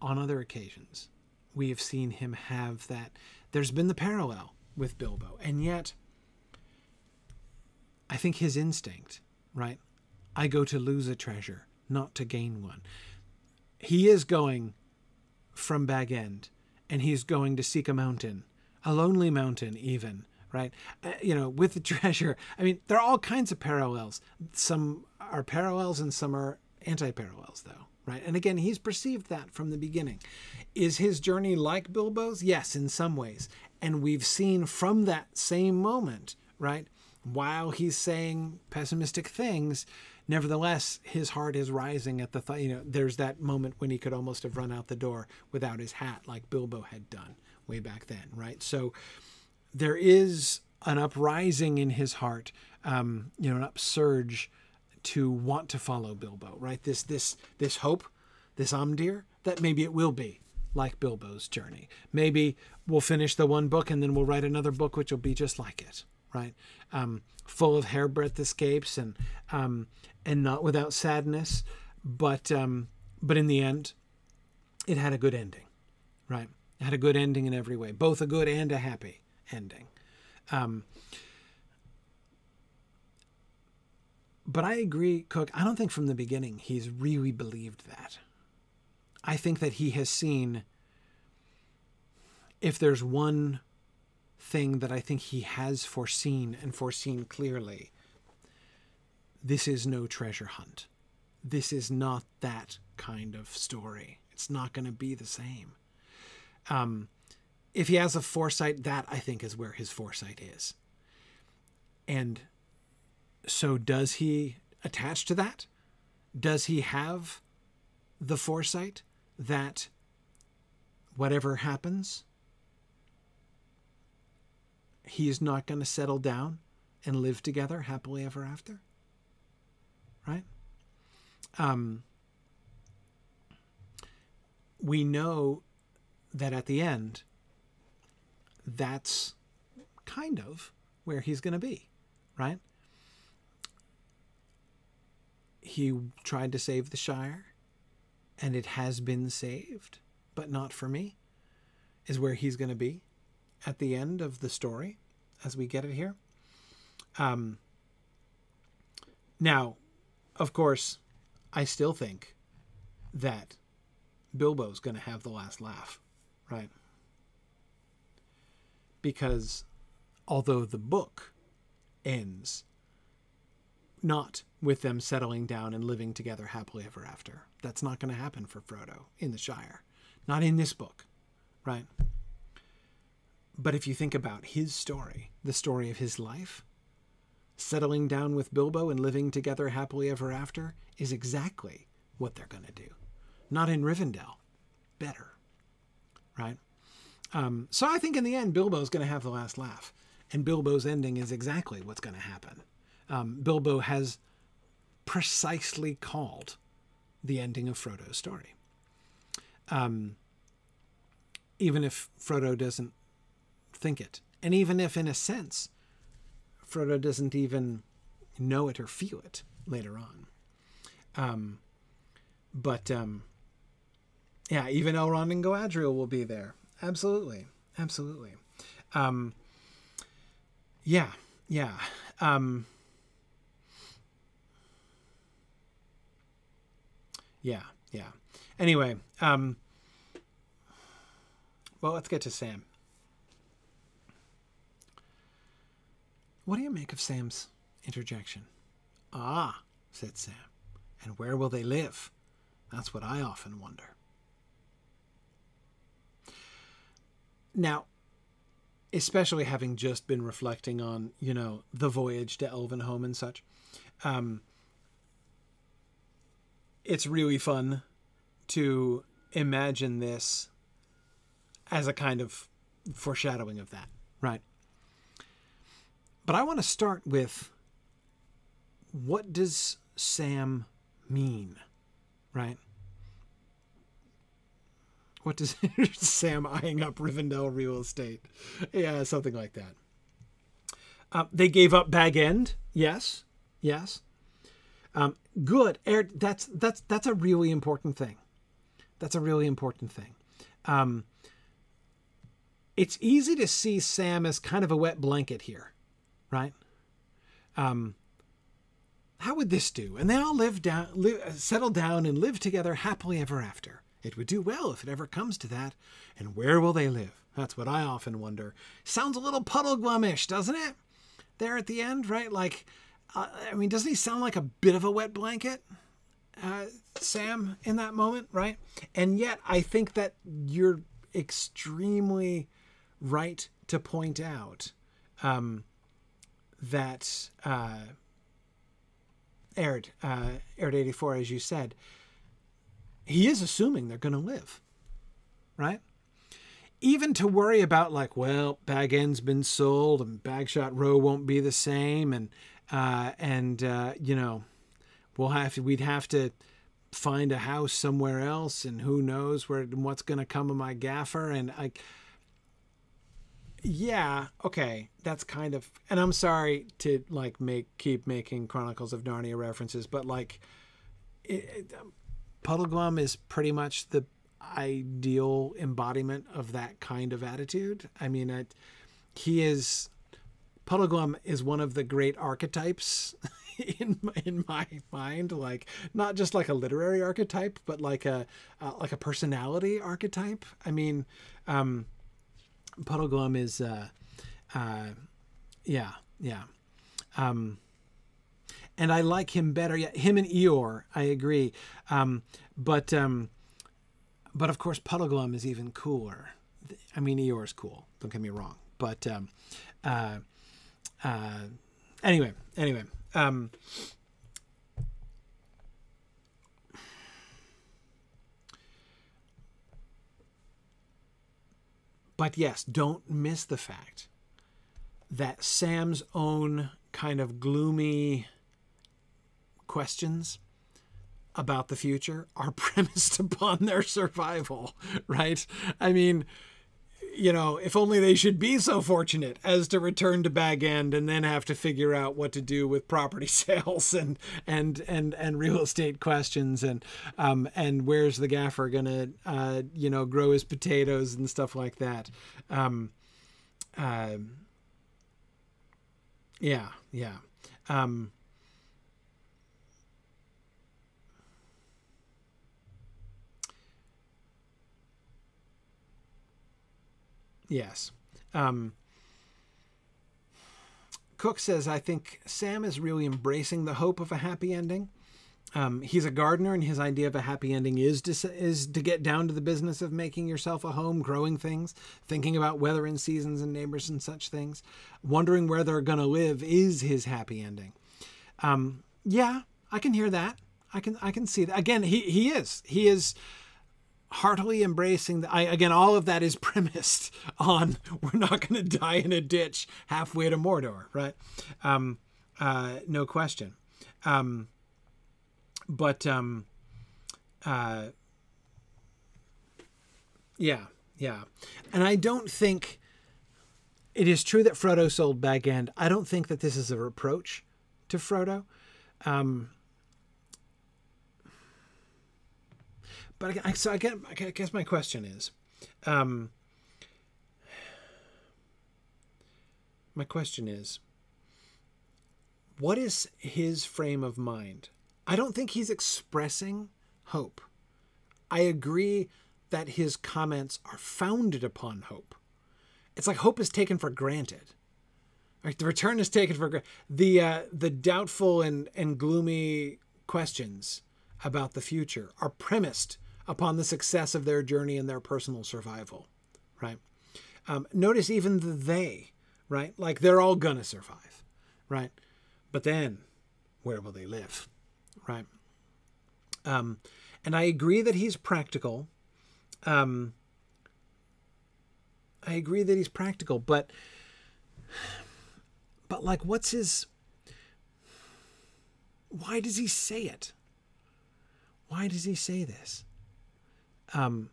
on other occasions, we have seen him have that. There's been the parallel with Bilbo. And yet, I think his instinct, right? I go to lose a treasure, not to gain one. He is going from Bag End, and he's going to seek a mountain, a lonely mountain, even right? Uh, you know, with the (laughs) treasure. I mean, there are all kinds of parallels. Some are parallels, and some are anti-parallels, though, right? And again, he's perceived that from the beginning. Is his journey like Bilbo's? Yes, in some ways. And we've seen from that same moment, right? While he's saying pessimistic things, Nevertheless, his heart is rising at the thought. You know, there's that moment when he could almost have run out the door without his hat, like Bilbo had done way back then, right? So there is an uprising in his heart, um, you know, an upsurge to want to follow Bilbo, right? This this this hope, this Amdir, that maybe it will be like Bilbo's journey. Maybe we'll finish the one book and then we'll write another book which will be just like it, right? Um, full of hairbreadth escapes and um, and not without sadness, but um, but in the end, it had a good ending, right? It had a good ending in every way, both a good and a happy ending. Um, but I agree, Cook. I don't think from the beginning he's really believed that. I think that he has seen. If there's one thing that I think he has foreseen and foreseen clearly, this is no treasure hunt. This is not that kind of story. It's not going to be the same. Um, if he has a foresight, that I think is where his foresight is. And so, does he attach to that? Does he have the foresight that whatever happens, he is not going to settle down and live together happily ever after? Right? Um, we know that at the end, that's kind of where he's going to be, right? He tried to save the Shire, and it has been saved, but not for me, is where he's going to be at the end of the story as we get it here. Um, now, of course, I still think that Bilbo's going to have the last laugh, right? Because although the book ends not with them settling down and living together happily ever after, that's not going to happen for Frodo in the Shire. Not in this book, right? But if you think about his story, the story of his life, settling down with Bilbo and living together happily ever after is exactly what they're going to do. Not in Rivendell, better, right? Um, so I think in the end, Bilbo's going to have the last laugh, and Bilbo's ending is exactly what's going to happen. Um, Bilbo has precisely called the ending of Frodo's story. Um, even if Frodo doesn't think it, and even if, in a sense, Frodo doesn't even know it or feel it later on. Um, but um, yeah, even Elrond and Galadriel will be there. Absolutely, absolutely. Um, yeah, yeah. Um, yeah, yeah. Anyway, um, well, let's get to Sam. What do you make of Sam's interjection? Ah, said Sam, and where will they live? That's what I often wonder. Now, especially having just been reflecting on, you know, the voyage to Elvenhome and such, um, it's really fun to imagine this as a kind of foreshadowing of that, right? But I want to start with what does Sam mean, right? What does (laughs) Sam eyeing up Rivendell real estate? Yeah, something like that. Uh, they gave up Bag End. Yes, yes. Um, good. That's that's that's a really important thing. That's a really important thing. Um, it's easy to see Sam as kind of a wet blanket here right? Um, how would this do? And they all live down, live, settle down, and live together happily ever after. It would do well if it ever comes to that. And where will they live? That's what I often wonder. Sounds a little Puddleglumish, doesn't it? There at the end, right? Like, uh, I mean, doesn't he sound like a bit of a wet blanket, uh, Sam, in that moment, right? And yet, I think that you're extremely right to point out um, that uh, aired uh, aired 84 as you said he is assuming they're going to live right? Even to worry about like well bag end's been sold and bagshot row won't be the same and uh, and uh, you know we'll have to, we'd have to find a house somewhere else and who knows where what's going to come of my gaffer and i yeah, okay, that's kind of, and I'm sorry to like make keep making Chronicles of Narnia references, but like, it, it, um, Puddleglum is pretty much the ideal embodiment of that kind of attitude. I mean, he is puddle Puddleglum is one of the great archetypes (laughs) in in my mind. Like not just like a literary archetype, but like a uh, like a personality archetype. I mean. Um, Puddleglum is, uh, uh, yeah, yeah. Um, and I like him better. Yeah, him and Eeyore, I agree. Um, but um, but of course, Puddleglum is even cooler I mean, Eeyore's cool. Don't get me wrong, but um, uh, uh, anyway, anyway. Um, but yes, don't miss the fact that Sam's own kind of gloomy questions about the future are (laughs) premised upon their survival, right? I mean, you know, if only they should be so fortunate as to return to Bag End and then have to figure out what to do with property (laughs) sales and and and and real estate questions and um and where's the gaffer gonna uh you know grow his potatoes and stuff like that. Um, uh, yeah, yeah. Um, Yes. Um, Cook says, I think Sam is really embracing the hope of a happy ending. Um, he's a gardener, and his idea of a happy ending is to, is to get down to the business of making yourself a home, growing things, thinking about weather and seasons and neighbors and such things. Wondering where they're going to live is his happy ending. Um, yeah, I can hear that. I can I can see that. Again, he he is he is heartily embracing the, I again all of that is (laughs) premised on we're not going to die in a ditch halfway to Mordor, right? Um, uh, no question. Um, but um, uh, yeah, yeah, and I don't think it is true that Frodo sold Bag End. I don't think that this is a reproach to Frodo. Um, but I, so I, guess my question is, um, my question is, what is his frame of mind? I don't think he's expressing hope. I agree that his comments are founded upon hope. It's like hope is taken for granted. Right? The return is taken for granted. The uh, the doubtful and and gloomy questions about the future are premised upon the success of their journey and their personal survival, right? Um, notice even the they, right? Like they're all gonna survive, right? But then, where will they live, right? Um, and I agree that he's practical. Um, I agree that he's practical, but but like, what's his? Why does he say it? Why does he say this? Um,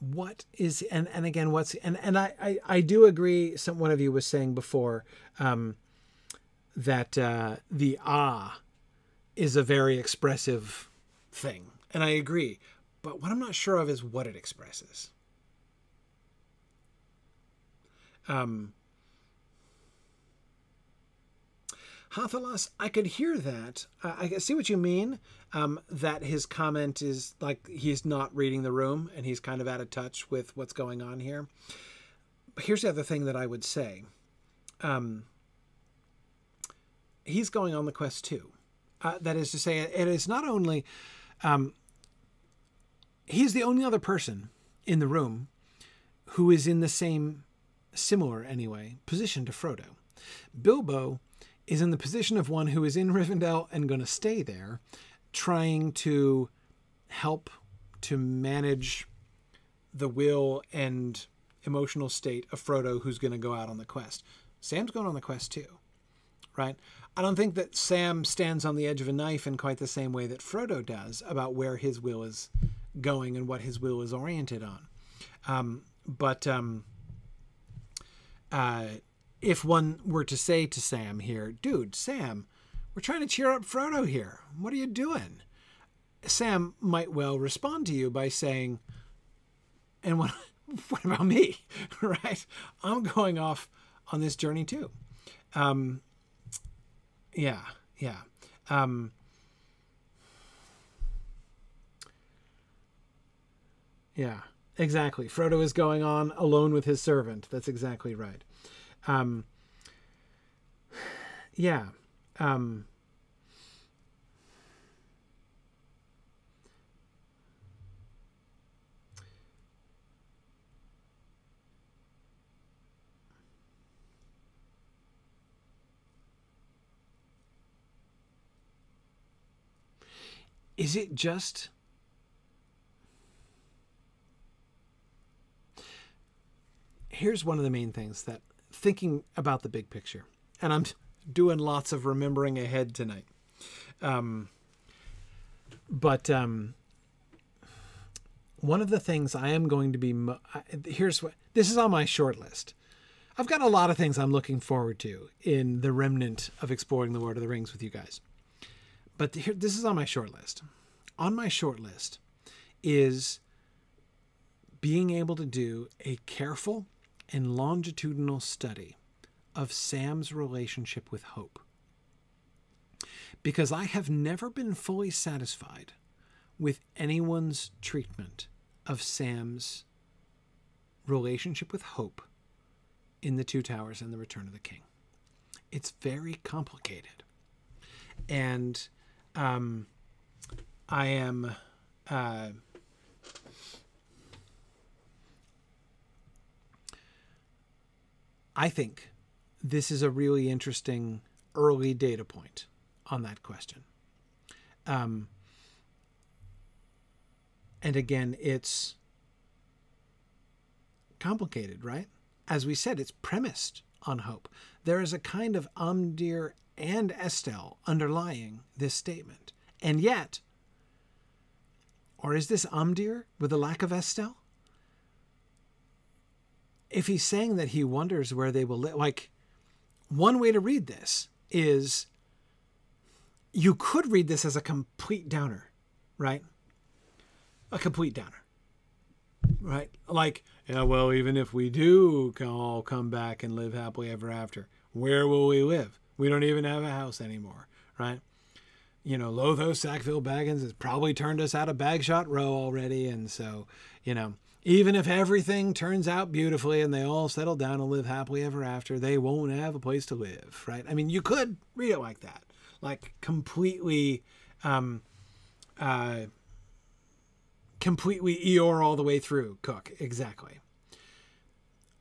what is and and again what's and and I I, I do agree. Some one of you was saying before um, that uh, the ah is a very expressive thing, and I agree. But what I'm not sure of is what it expresses. Um, Hathalas, I could hear that. I, I see what you mean. Um, that his comment is like he's not reading the room and he's kind of out of touch with what's going on here. But here's the other thing that I would say. Um, he's going on the quest too. Uh, that is to say, it is not only um, he's the only other person in the room who is in the same, similar anyway, position to Frodo. Bilbo is in the position of one who is in Rivendell and going to stay there, trying to help to manage the will and emotional state of Frodo, who's going to go out on the quest. Sam's going on the quest too, right? I don't think that Sam stands on the edge of a knife in quite the same way that Frodo does about where his will is going and what his will is oriented on. Um, but um, uh, if one were to say to Sam here, dude, Sam, we're trying to cheer up Frodo here. What are you doing? Sam might well respond to you by saying, and what, (laughs) what about me? (laughs) right? I'm going off on this journey too. Um, yeah, yeah. Um, yeah, exactly. Frodo is going on alone with his servant. That's exactly right. Um, (sighs) yeah um, is it just here's one of the main things that thinking about the big picture and i'm doing lots of remembering ahead tonight. Um, but um, one of the things i am going to be mo- here's what this is on my short list. I've got a lot of things i'm looking forward to in the remnant of exploring the lord of the rings with you guys. But here, this is on my short list. On my short list is being able to do a careful and longitudinal study of Sam's relationship with hope. Because I have never been fully satisfied with anyone's treatment of Sam's relationship with hope in The Two Towers and The Return of the King. It's very complicated. And um, I am. Uh, I think this is a really interesting early data point on that question. Um, and again, it's complicated, right? As we said, it's premised on hope. There is a kind of Amdir and Estel underlying this statement. And yet, or is this Amdir with a lack of Estel? if he's saying that he wonders where they will live, like one way to read this is you could read this as a complete downer, right? A complete downer, right? Like, yeah, well, even if we do all come back and live happily ever after, where will we live? We don't even have a house anymore, right? You know, Lotho Sackville Baggins has probably turned us out of Bagshot Row already, and so, you know, even if everything turns out beautifully and they all settle down and live happily ever after, they won't have a place to live, right? I mean, you could read it like that, like completely, um, uh, completely Eeyore all the way through. Cook, exactly.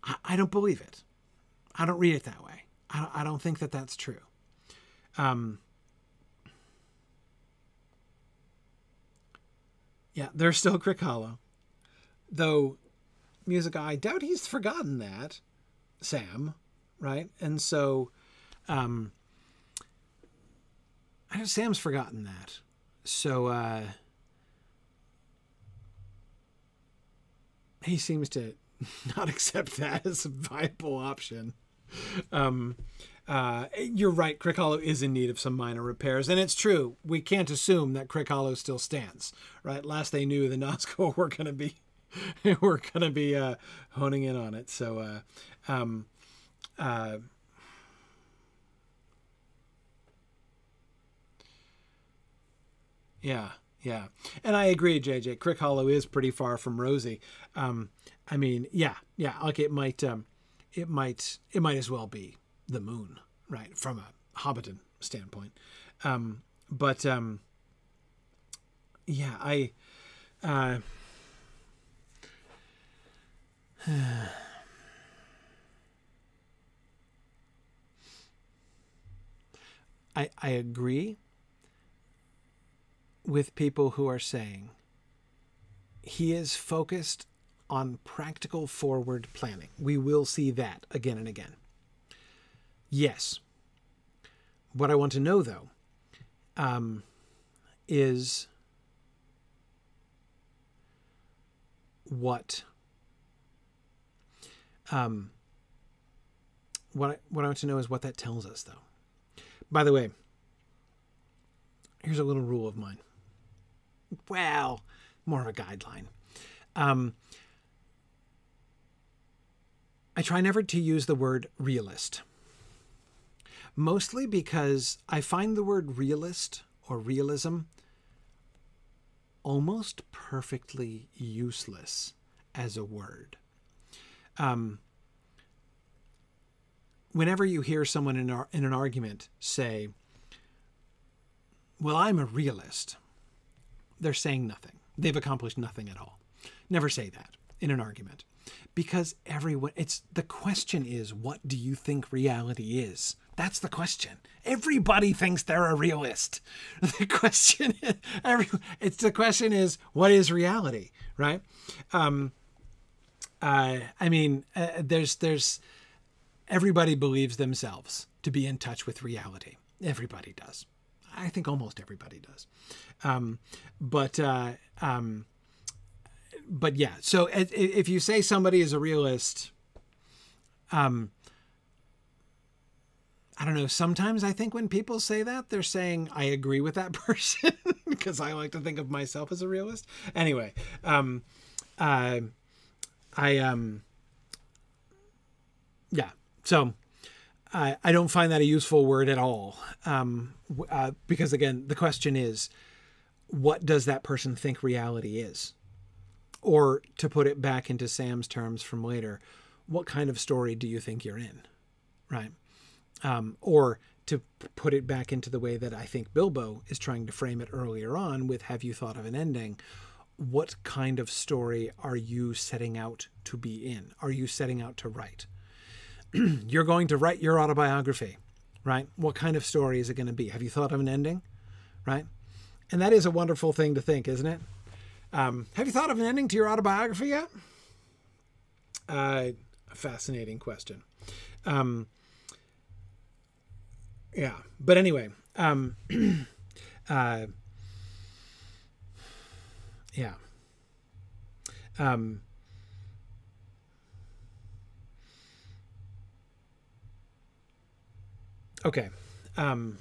I, I don't believe it. I don't read it that way. I don't, I don't think that that's true. Um, yeah, there's still Crickhollow though music i doubt he's forgotten that sam right and so um i know sam's forgotten that so uh he seems to (laughs) not accept that (laughs) as a viable option um uh, you're right. Crickhollow is in need of some minor repairs, and it's true. We can't assume that Crickhollow still stands. Right? Last they knew, the Nazgul (laughs) were going to be (laughs) we're going to be uh, honing in on it. So, uh, um, uh, yeah, yeah, and I agree, JJ. Crickhollow is pretty far from rosy. Um, I mean, yeah, yeah. Like it might, um, it might, it might as well be the moon, right? From a Hobbiton standpoint. Um, but um, yeah, I. Uh, (sighs) I, I agree with people who are saying he is focused on practical forward planning. We will see that again and again. Yes. What I want to know, though, um, is what um, what I, what I want to know is what that tells us, though. By the way, here's a little rule of mine. Well, more of a guideline. Um, I try never to use the word realist. Mostly because I find the word realist or realism almost perfectly useless as a word. Um, whenever you hear someone in, our, in an argument say, Well, I'm a realist, they're saying nothing. They've accomplished nothing at all. Never say that in an argument. Because everyone, it's the question is, what do you think reality is? That's the question. Everybody thinks they're a realist. (laughs) The question, is, every, it's the question is, what is reality, right? Um, uh, I mean, uh, there's there's everybody believes themselves to be in touch with reality. Everybody does. I think almost everybody does. Um, but uh, um, but yeah. So if you say somebody is a realist, um, I don't know. Sometimes I think when people say that, they're saying I agree with that (laughs) person because I like to think of myself as a realist. Anyway, um, uh, I um, yeah. So I I don't find that a useful word at all. Um, uh, because again, the question is, what does that person think reality is? Or to put it back into Sam's terms from later, what kind of story do you think you're in? Right. Um, or to put it back into the way that I think Bilbo is trying to frame it earlier on with Have you thought of an ending? What kind of story are you setting out to be in? Are you setting out to write? (clears throat) you're going to write your autobiography, right? What kind of story is it going to be? Have you thought of an ending? Right? And that is a wonderful thing to think, isn't it? Um, have you thought of an ending to your autobiography yet? Uh, fascinating question. Um, yeah, but anyway, um, (clears throat) uh, yeah. Um, okay. Um,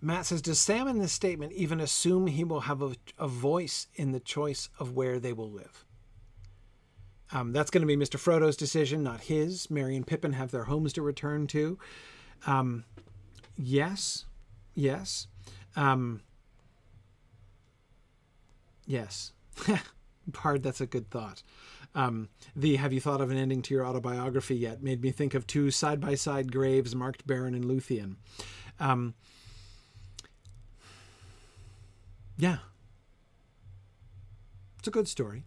Matt says, Does Sam in this statement even assume he will have a, a voice in the choice of where they will live? Um, that's going to be Mr. Frodo's decision, not his. Merry and Pippin have their homes to return to. Um, yes, yes. Um, yes. (laughs) Bard, that's a good thought. Um, the Have you thought of an ending to your autobiography yet made me think of two side by side graves marked Beren and Luthien. Um, yeah. It's a good story.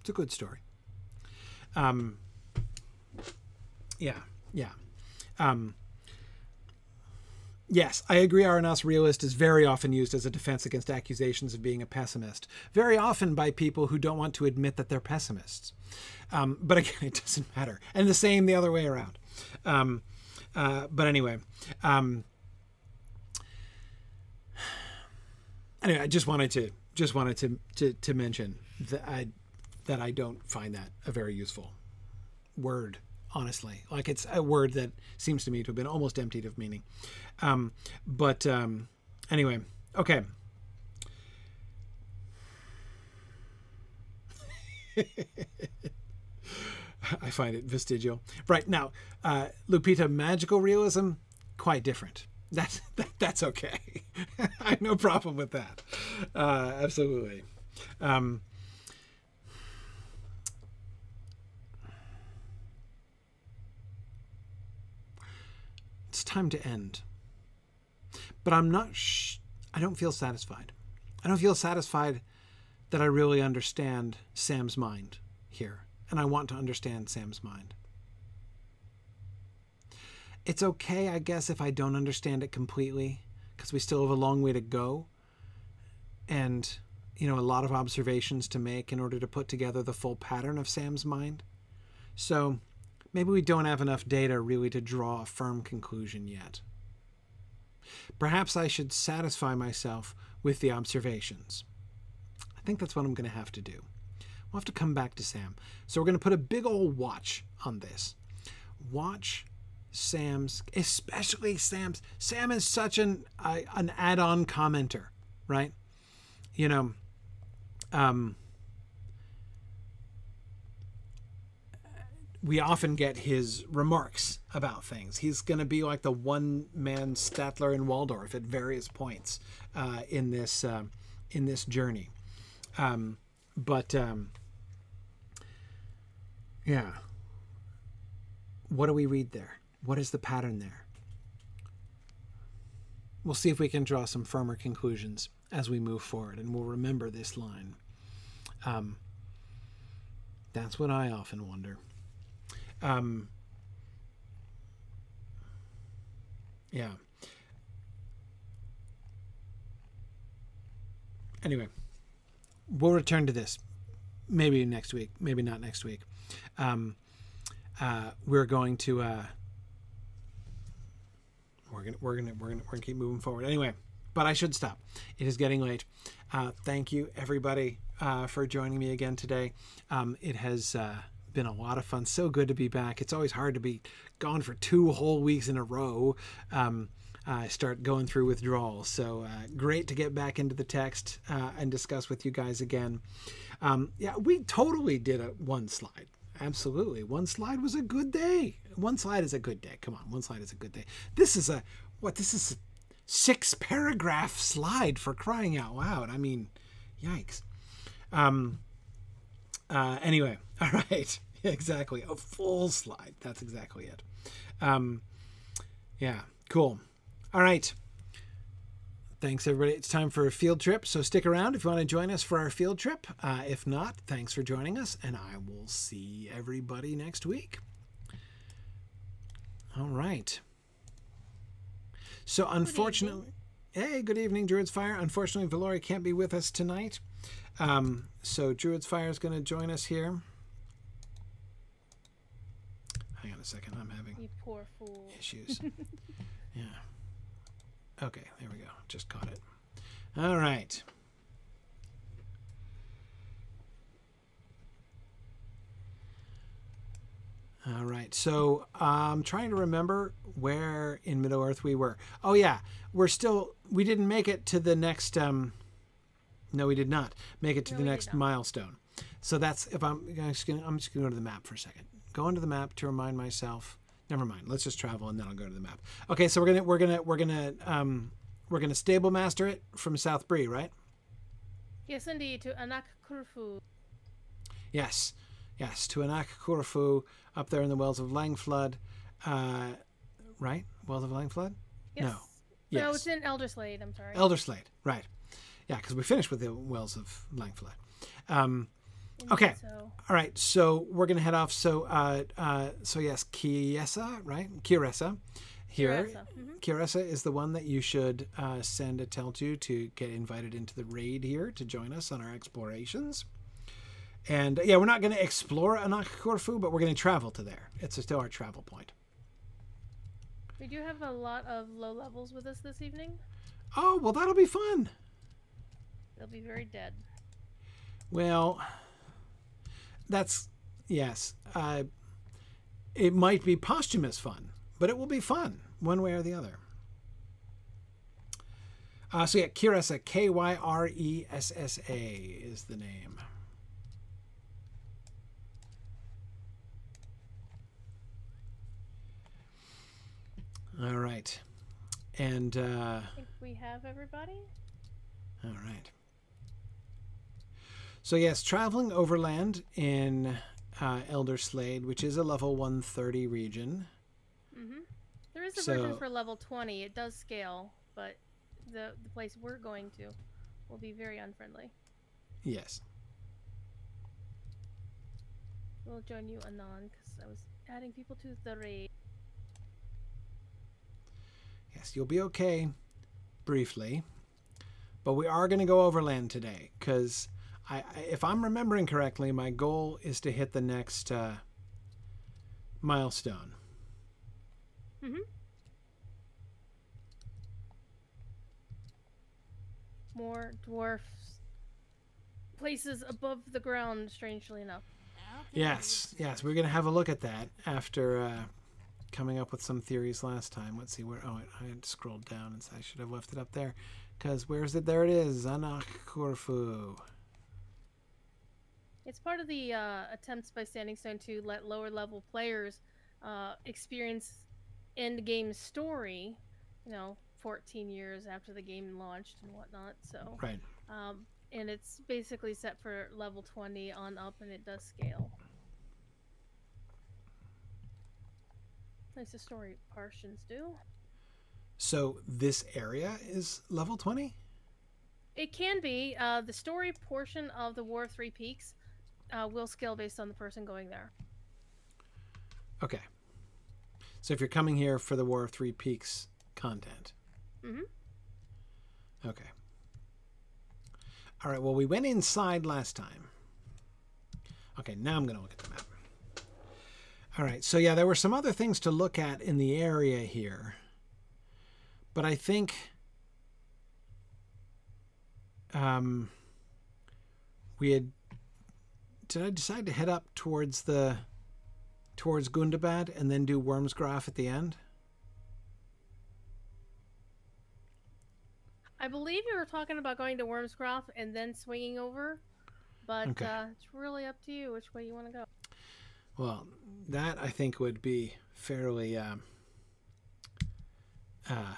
It's a good story. Um, yeah, yeah. Um, yes, I agree. Aranas realist is very often used as a defense against accusations of being a pessimist, very often by people who don't want to admit that they're pessimists. Um, but again, (laughs) it doesn't matter. And the same the other way around. Um, uh, but anyway, um, anyway, I just wanted to just wanted to to, to mention that I that I don't find that a very useful word. Honestly, like it's a word that seems to me to have been almost emptied of meaning. Um, but um, anyway, okay. (laughs) I find it vestigial. Right now, uh, Lupita, magical realism, quite different. That's that, that's okay. (laughs) I have no problem with that. Uh, absolutely. Um, it's time to end. But I'm not. I don't feel satisfied. I don't feel satisfied that I really understand Sam's mind here, and I want to understand Sam's mind it's okay, I guess, if I don't understand it completely, because we still have a long way to go. And, you know, a lot of observations to make in order to put together the full pattern of Sam's mind. So maybe we don't have enough data really to draw a firm conclusion yet. Perhaps I should satisfy myself with the observations. I think that's what I'm going to have to do. We'll have to come back to Sam. So we're going to put a big old watch on this. Watch Sam's, especially Sam's. Sam is such an uh, an add-on commenter, right? You know, um, we often get his remarks about things. He's going to be like the one-man Statler and Waldorf at various points uh, in this uh, in this journey. Um, but um, yeah, what do we read there? What is the pattern there? We'll see if we can draw some firmer conclusions as we move forward, and we'll remember this line. Um, that's what I often wonder. Um, yeah. Anyway, we'll return to this maybe next week, maybe not next week. Um, uh, we're going to uh, we're gonna we're gonna we're gonna we're gonna keep moving forward anyway. But I should stop. It is getting late. Uh, thank you everybody uh, for joining me again today. Um, it has uh, been a lot of fun. So good to be back. It's always hard to be gone for two whole weeks in a row. Um, I start going through withdrawals. So uh, great to get back into the text uh, and discuss with you guys again. Um, yeah, we totally did a one slide. Absolutely, one slide was a good day. One slide is a good day. Come on, one slide is a good day. This is a what? This is a six paragraph slide for crying out loud. I mean, yikes. Um. Uh, anyway, (laughs) all right, (laughs) exactly a full slide. That's exactly it. Um. Yeah, cool. All right. Thanks, everybody. It's time for a field trip, so stick around if you want to join us for our field trip. Uh, if not, thanks for joining us, and I will see everybody next week. All right. So, unfortunately, hey, good evening, Druid's Fire. Unfortunately, Valori can't be with us tonight. Um, so, Druid's Fire is going to join us here. Hang on a second. I'm having You poor fool. issues. (laughs) yeah. Okay, there we go. Just caught it. All right. All right. So I'm trying to remember where in Middle Earth we were. Oh yeah, we're still. We didn't make it to the next. Um, no, we did not make it to No, the next milestone. So that's if I'm. I'm just gonna. I'm just gonna go to the map for a second. Go into the map to remind myself. Never mind. Let's just travel and then I'll go to the map. Okay, so we're gonna we're gonna we're gonna um we're gonna stable master it from South Bree, right? Yes, indeed, to Anak Kurfu. Yes, yes, to Anak Kurfu up there in the Wells of Langflood, uh, right? Wells of Langflood? Yes. No. Yes. No, it's in Elderslade. I'm sorry. Elderslade, right? Yeah, because we finished with the Wells of Langflood. Um, okay. So all right, so we're gonna head off. So, uh, uh, so yes, Kiesa, right? Kyressa, here. Kyressa is the one that you should uh, send a tell to to get invited into the raid here to join us on our explorations. And yeah, we're not going to explore Anak Corfu, but we're going to travel to there. It's still our travel point. We do have a lot of low levels with us this evening. Oh, well, that'll be fun. They'll be very dead. Well, that's yes. Uh, it might be posthumous fun, but it will be fun one way or the other. Uh, so yeah, Kyressa, K Y R E S S A is the name. All right, and uh, I think we have everybody. all right. So yes, traveling overland in uh, Elderslade, which is a level 130 region. Mm-hmm. There is a So- version for level 20. It does scale, but the the place we're going to will be very unfriendly. Yes. We'll join you anon because I was adding people to the raid. Yes, you'll be okay briefly. But we are going to go overland today because I, I, if I'm remembering correctly, my goal is to hit the next uh, milestone. Mm-hmm. More dwarfs. Places above the ground, strangely enough. Yes, yes, we're going to have a look at that after uh, coming up with some theories last time. Let's see where. Oh, I had scrolled down and I should have left it up there. Because where's it? There it is. Anak Corfu. It's part of the uh, attempts by Standing Stone to let lower level players uh, experience end game story, you know, 14 years after the game launched and whatnot. So, Right. um, and it's basically set for level 20 on up, and it does scale. Nice the story portions do. So this area is level 20? It can be. Uh, the story portion of the War of Three Peaks uh, will scale based on the person going there. Okay. So if you're coming here for the War of Three Peaks content. Mm-hmm. Okay. All right. Well, we went inside last time. Okay. Now I'm going to look at the map. All right. So yeah, there were some other things to look at in the area here, but I think. Um, we had did I decide to head up towards the towards Gundabad and then do Wormsgraf at the end? I believe you were talking about going to Wormscroft and then swinging over, but Okay. uh, it's really up to you which way you want to go. Well, that I think would be fairly um, uh,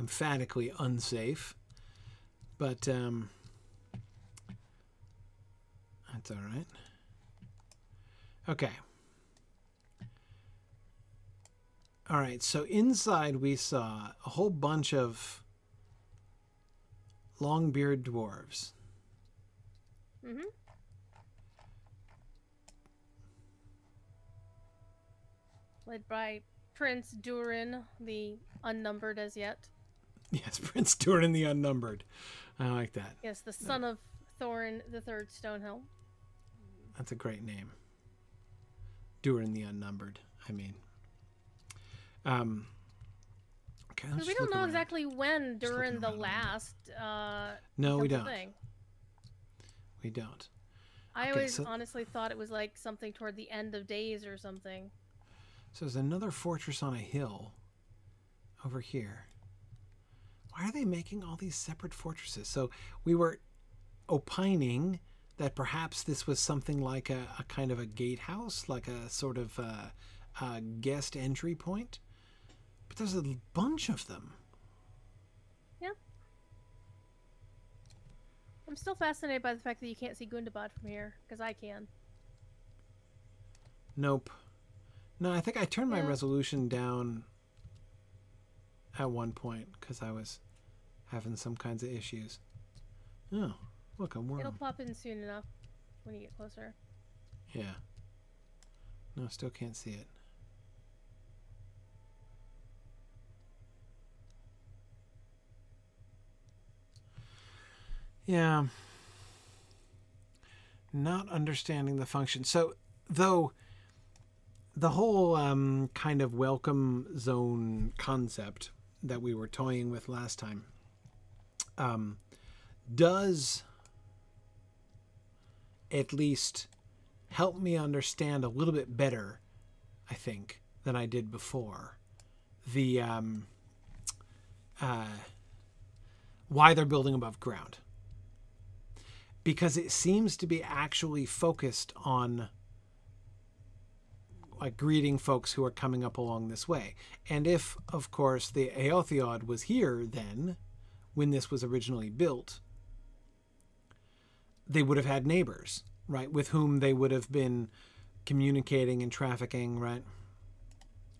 emphatically unsafe, but um, that's all right. Okay. All right, so inside we saw a whole bunch of long-beard dwarves. Mm-hmm. Led by Prince Durin, the unnumbered as yet. Yes, (laughs) Prince Durin the Unnumbered. I like that. Yes, the son of Thorin the Third Stonehelm. That's a great name. Durin the Unnumbered. I mean, um, okay. we don't know around. exactly when during the around a little bit. last. Uh, No, we don't. Thing. We don't. I Okay, always so- honestly thought it was like something toward the end of days or something. So there's another fortress on a hill over here. Why are they making all these separate fortresses? So we were opining that perhaps this was something like a, a kind of a gatehouse, like a sort of uh uh guest entry point. But there's a bunch of them. Yeah. I'm still fascinated by the fact that you can't see Gundabad from here, because I can. Nope. No, I think I turned my Yeah. resolution down at one point because I was having some kinds of issues. Oh, look, a worm. It'll pop in soon enough when you get closer. Yeah. No, I still can't see it. Yeah. Not understanding the function. So, though the whole um, kind of welcome zone concept that we were toying with last time um, does at least help me understand a little bit better, I think, than I did before. The um, uh, why they're building above ground, because it seems to be actually focused on like greeting folks who are coming up along this way. And if, of course, the Aothiod was here then, when this was originally built, they would have had neighbors, right, with whom they would have been communicating and trafficking, right?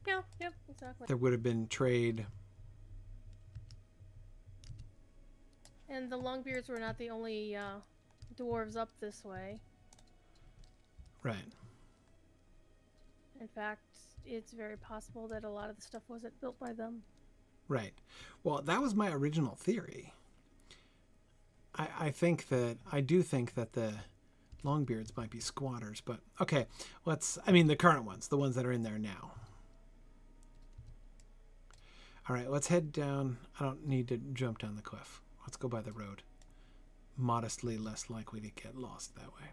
Yeah, yep, exactly. There would have been trade. And the Longbeards were not the only uh, dwarves up this way. Right. In fact, it's very possible that a lot of the stuff wasn't built by them. Right. Well, that was my original theory. I, I think that I do think that the Longbeards might be squatters, but okay, let's. I mean, the current ones, the ones that are in there now. All right, let's head down. I don't need to jump down the cliff. Let's go by the road. Modestly less likely to get lost that way.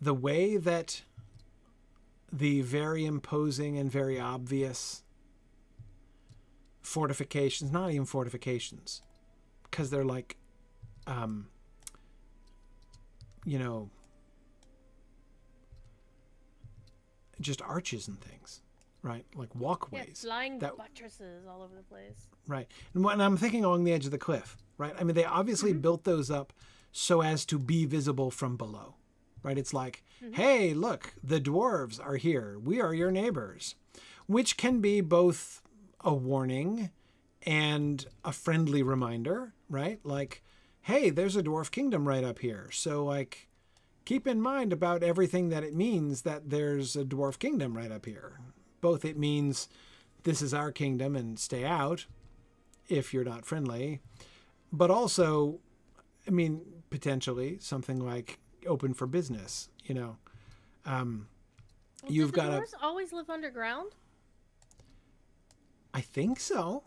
The way that the very imposing and very obvious fortifications, not even fortifications, because they're like, um, you know, just arches and things, right? Like walkways. Yeah, flying that- buttresses all over the place. Right. And when I'm thinking along the edge of the cliff, right? I mean, they obviously built those up so as to be visible from below, right? It's like, hey, look, the dwarves are here. We are your neighbors, which can be both a warning and a friendly reminder, right? Like, hey, there's a dwarf kingdom right up here. So, like, keep in mind about everything that it means that there's a dwarf kingdom right up here. Both it means this is our kingdom and stay out if you're not friendly, but also, I mean, potentially something like open for business, you know. Um, Well, You've gotta- dwarves always live underground? I think so.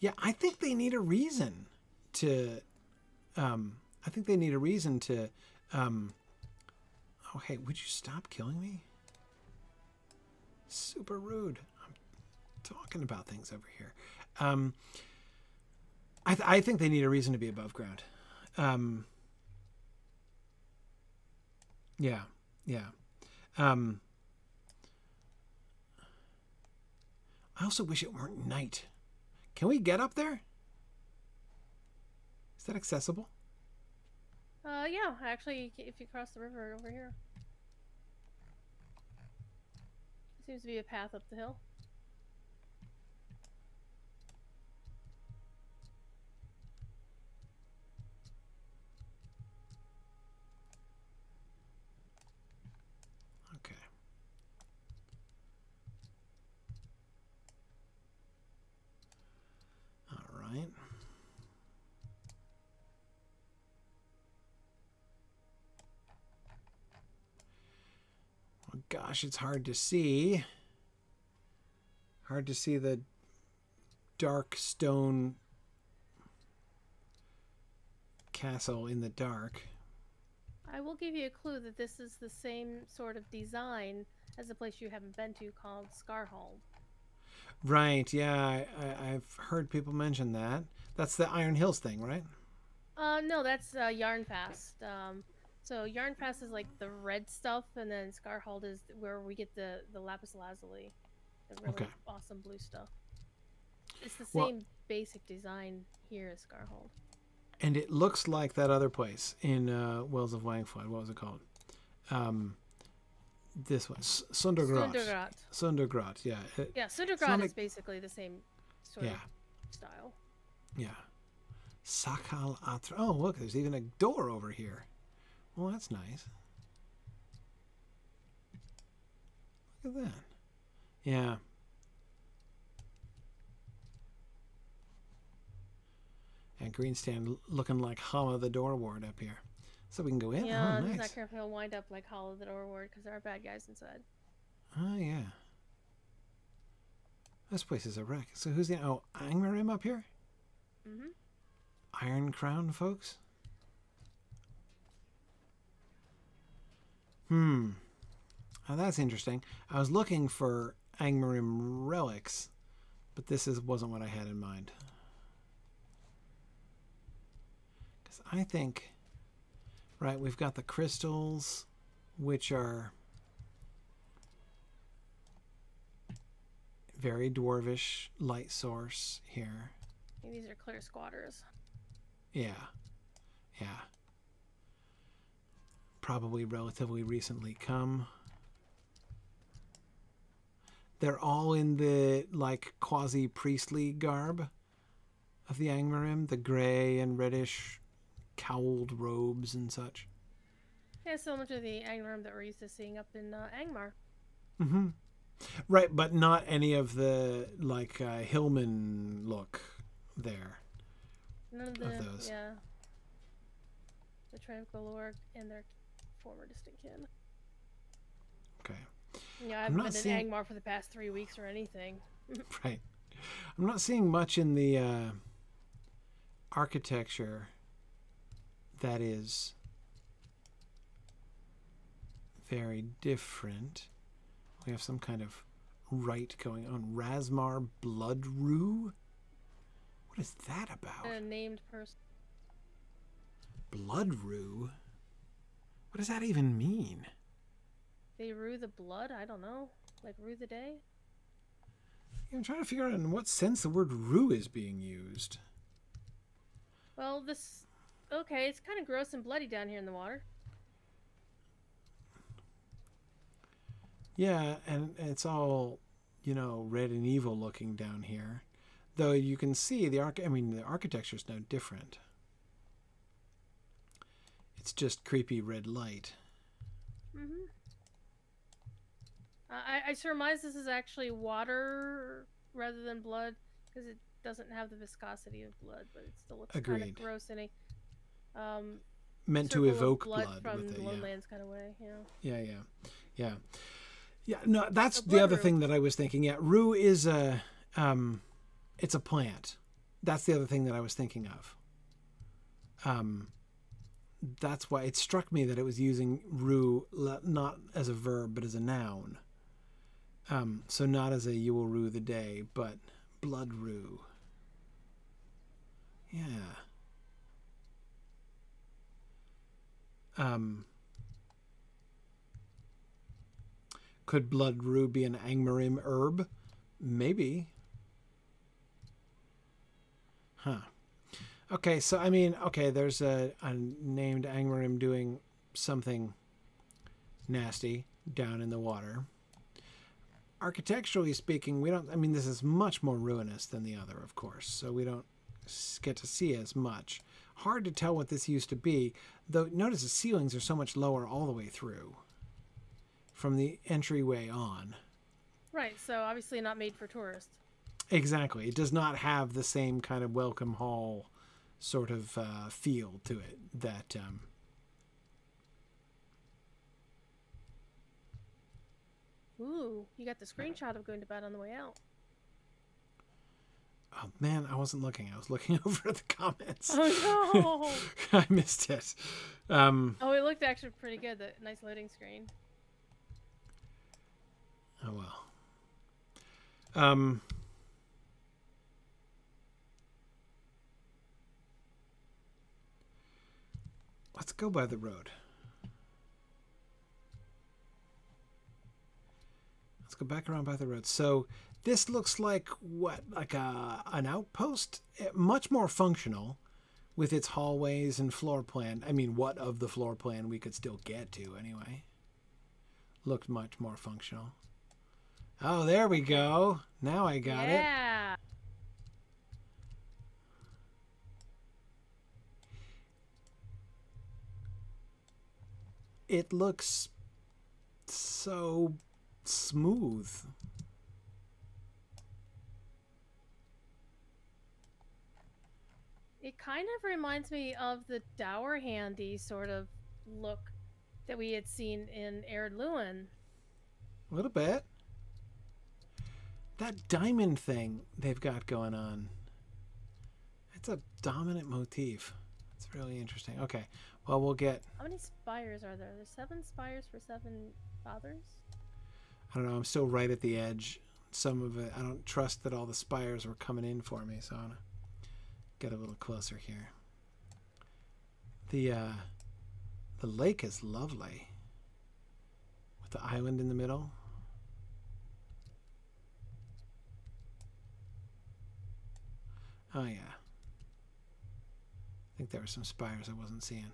Yeah, I think they need a reason to. Um, I think they need a reason to. Um, oh, hey, would you stop killing me? Super rude. I'm talking about things over here. Um, I, th- I think they need a reason to be above ground. Um, yeah, yeah. Um, I also wish it weren't night. Can we get up there? Is that accessible? Uh, yeah, actually, if you cross the river over here. Seems to be a path up the hill. Okay. All right. Gosh, it's hard to see. Hard to see the dark stone castle in the dark. I will give you a clue that this is the same sort of design as a place you haven't been to called Scarhold. Right, yeah, I, I, I've heard people mention that. That's the Iron Hills thing, right? Uh, no, that's uh, Járnfast. Um, so Járnfast is like the red stuff, and then Scarhold is where we get the the lapis lazuli, the really Okay. awesome blue stuff. It's the Well- same basic design here as Scarhold. And it looks like that other place in uh, Wells of Langflood. What was it called? Um, this one, S- Sundergrot. Sundergrat. Sundergrot, yeah. It- Yeah, Sundergrat is like- basically the same sort yeah, of style. yeah. Sakal Atra. Oh, look, there's even a door over here. Well, that's nice. Look at that. Yeah. And Greenstand looking like Hama the Door Ward up here. So we can go in. Yeah, oh, just nice. not careful, he'll wind up like Hollow the Door Ward because there are bad guys inside. Oh yeah. This place is a wreck. So who's the oh Angmarim up here? Mm-hmm. Iron Crown folks? Hmm. Oh, that's interesting. I was looking for Angmarim relics, but this is wasn't what I had in mind. Because I think, right, we've got the crystals, which are very dwarvish light source here. These are clear squatters. Yeah. Yeah. Probably relatively recently come. They're all in the like quasi priestly garb of the Angmarim, the gray and reddish cowled robes and such. Yeah, so much of the Angmarim that we're used to seeing up in uh, Angmar. Mm-hmm. Right, but not any of the like uh, Hillman look there. None of the those. yeah. The of Galore and their former distant kin. Okay. Yeah, I haven't not been seeing- in Angmar for the past three weeks or anything. (laughs) Right. I'm not seeing much in the uh, architecture that is very different. We have some kind of rite going on. Rasmar Blood Rue? What is that about? A named person. Blood Rue? What does that even mean? They rue the blood? I don't know. Like rue the day? I'm trying to figure out in what sense the word rue is being used. Well, this. Okay, it's kind of gross and bloody down here in the water. Yeah, and it's all, you know, red and evil looking down here. Though you can see the arch I mean the architecture is no different. It's just creepy red light. Mm-hmm. Uh, I, I surmise this is actually water rather than blood because it doesn't have the viscosity of blood, but it still looks kind of gross and um, Meant to evoke blood, blood, from with it. the Yeah. kind of way. Yeah. yeah, yeah, yeah, yeah. No, that's the other thing that I was thinking. Yeah, rue is a, um, it's a plant. That's the other thing that I was thinking of. Um, that's why it struck me that it was using rue not as a verb but as a noun. Um, so not as a you will rue the day, but blood rue. Yeah. Um, could blood be an angmarim herb? Maybe. Huh. Okay, so I mean, okay, there's a, a named angmarim doing something nasty down in the water. Architecturally speaking, we don't. I mean, this is much more ruinous than the other, of course. So we don't get to see as much. Hard to tell what this used to be, though. Notice the ceilings are so much lower all the way through, from the entryway on. Right. So obviously not made for tourists. Exactly. It does not have the same kind of welcome hall sort of uh, feel to it that. Um, Ooh, you got the screenshot of going to bed on the way out. Oh man, I wasn't looking. I was looking (laughs) over at the comments. Oh no! (laughs) I missed it. Um, oh, it looked actually pretty good. The nice loading screen. oh well. Um, let's go by the road. Let's go back around by the road. So this looks like what, like a an outpost, Eh, much more functional, with its hallways and floor plan. I mean, what of the floor plan we could still get to anyway. Looked much more functional. Oh, there we go. Now I got it. yeah. It looks so smooth. It kind of reminds me of the Dower Handy sort of look that we had seen in Ered Luin. A little bit. That diamond thing they've got going on. It's a dominant motif. It's really interesting. Okay. Well, we'll get. How many spires are there? There's seven spires for seven fathers. I don't know. I'm still right at the edge. Some of it, I don't trust that all the spires were coming in for me, so I'm gonna get a little closer here. The uh, the lake is lovely, with the island in the middle. Oh yeah. I think there were some spires I wasn't seeing.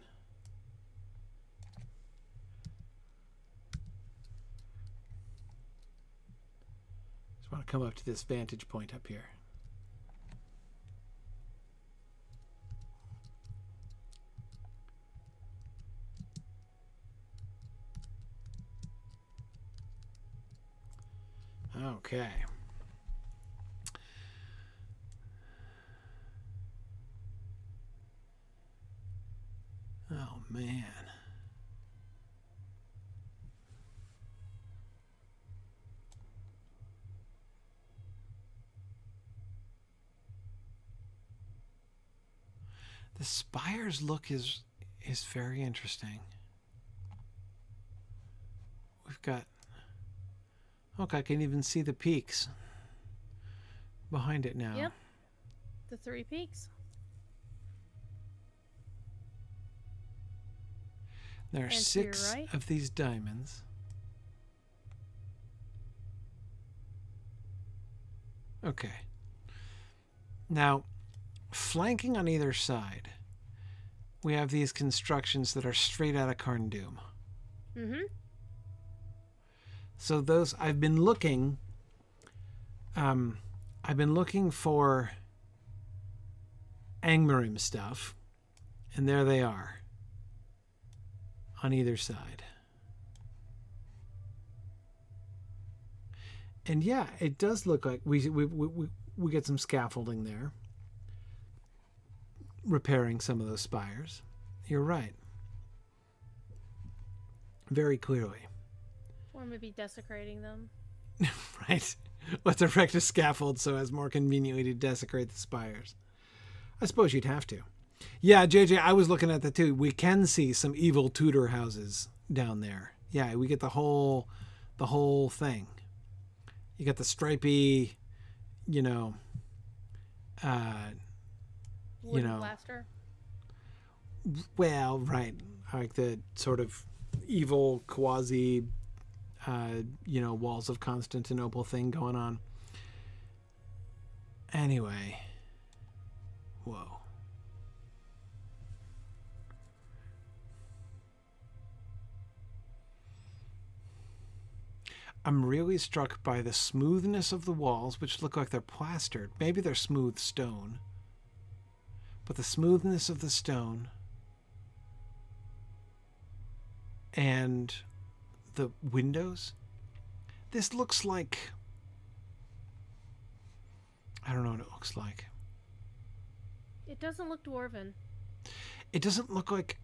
Just want to come up to this vantage point up here. Okay. Oh man. The spires look is is very interesting. We've got Look, I can even see the peaks behind it now. Yep. The three peaks. There are And six right? of these diamonds. Okay. Now, flanking on either side, we have these constructions that are straight out of Carn Dûm. Mm-hmm. So those I've been looking. Um, I've been looking for Angmarim stuff, and there they are on either side. And yeah, it does look like we we we, we get some scaffolding there, repairing some of those spires. You're right. Very clearly. Or maybe desecrating them. (laughs) right. Let's erect a scaffold so as more conveniently to desecrate the spires. I suppose you'd have to. Yeah, JJ, I was looking at that too. We can see some evil Tudor houses down there. Yeah, we get the whole the whole thing. You got the stripy, you know, uh you know, plaster. well, right, like the sort of evil quasi, uh, you know, walls of Constantinople thing going on. Anyway, whoa. I'm really struck by the smoothness of the walls, which look like they're plastered. Maybe they're smooth stone. But the smoothness of the stone and the windows. This looks like. I don't know what it looks like. It doesn't look dwarven. It doesn't look like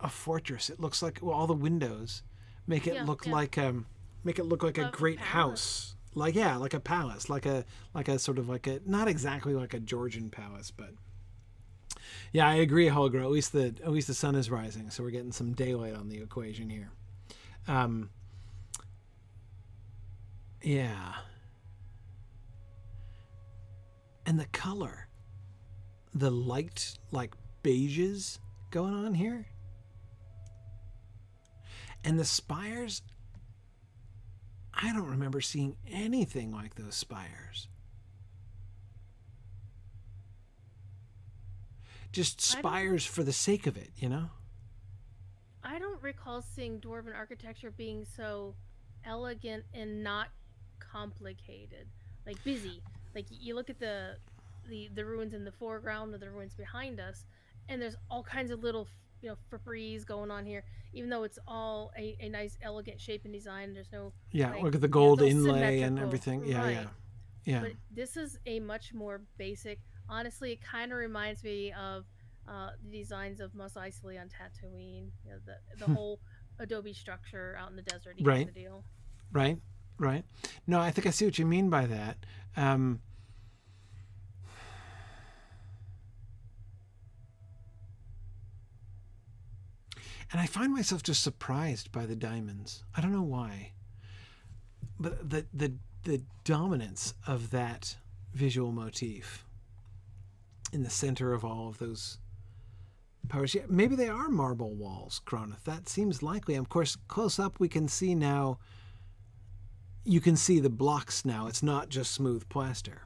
a fortress. It looks like well, all the windows make it Yeah, look yeah. like um make it look like a A great palace. house. Like yeah, like a palace, like a like a sort of like a not exactly like a Georgian palace, but yeah, I agree, Holger. At least the at least the sun is rising, so we're getting some daylight on the equation here. Um, yeah, and the color, the light like beiges going on here, and the spires. I don't remember seeing anything like those spires. Just spires for the sake of it, you know? I don't recall seeing dwarven architecture being so elegant and not complicated, like busy. Like you look at the the the ruins in the foreground or the ruins behind us, and there's all kinds of little you know fripperies going on here. Even though it's all a, a nice elegant shape and design, there's no. Yeah, Like, look at the gold inlay and everything. Yeah, right. yeah. Yeah. But this is a much more basic. Honestly, it kind of reminds me of uh, the designs of Mos Eisley on Tatooine. You know, the the Hmm. whole Adobe structure out in the desert. Right. The deal. right right no i think i see what you mean by that um and i find myself just surprised by the diamonds i don't know why but the the the dominance of that visual motif in the center of all of those powers. Yeah, maybe they are marble walls, Cronith. That seems likely. Of course, close up we can see now. You can see the blocks now. It's not just smooth plaster.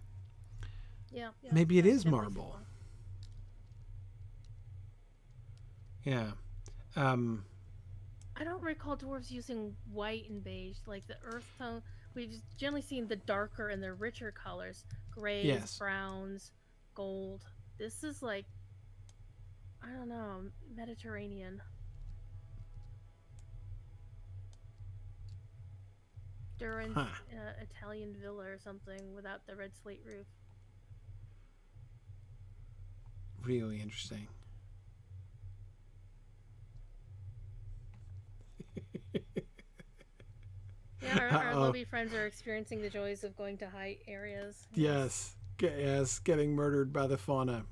Yeah. yeah Maybe it I is definitely see marble. Yeah. Um, I don't recall dwarves using white and beige like the earth tone. We've generally seen the darker and the richer colors, grays, Yes. browns, gold. This is like, I don't know, Mediterranean. Durin's Huh. uh, Italian villa or something without the red slate roof. really interesting. Yeah, our, our lovely friends are experiencing the joys of going to high areas. Yes. Ge- Yes. Getting murdered by the fauna.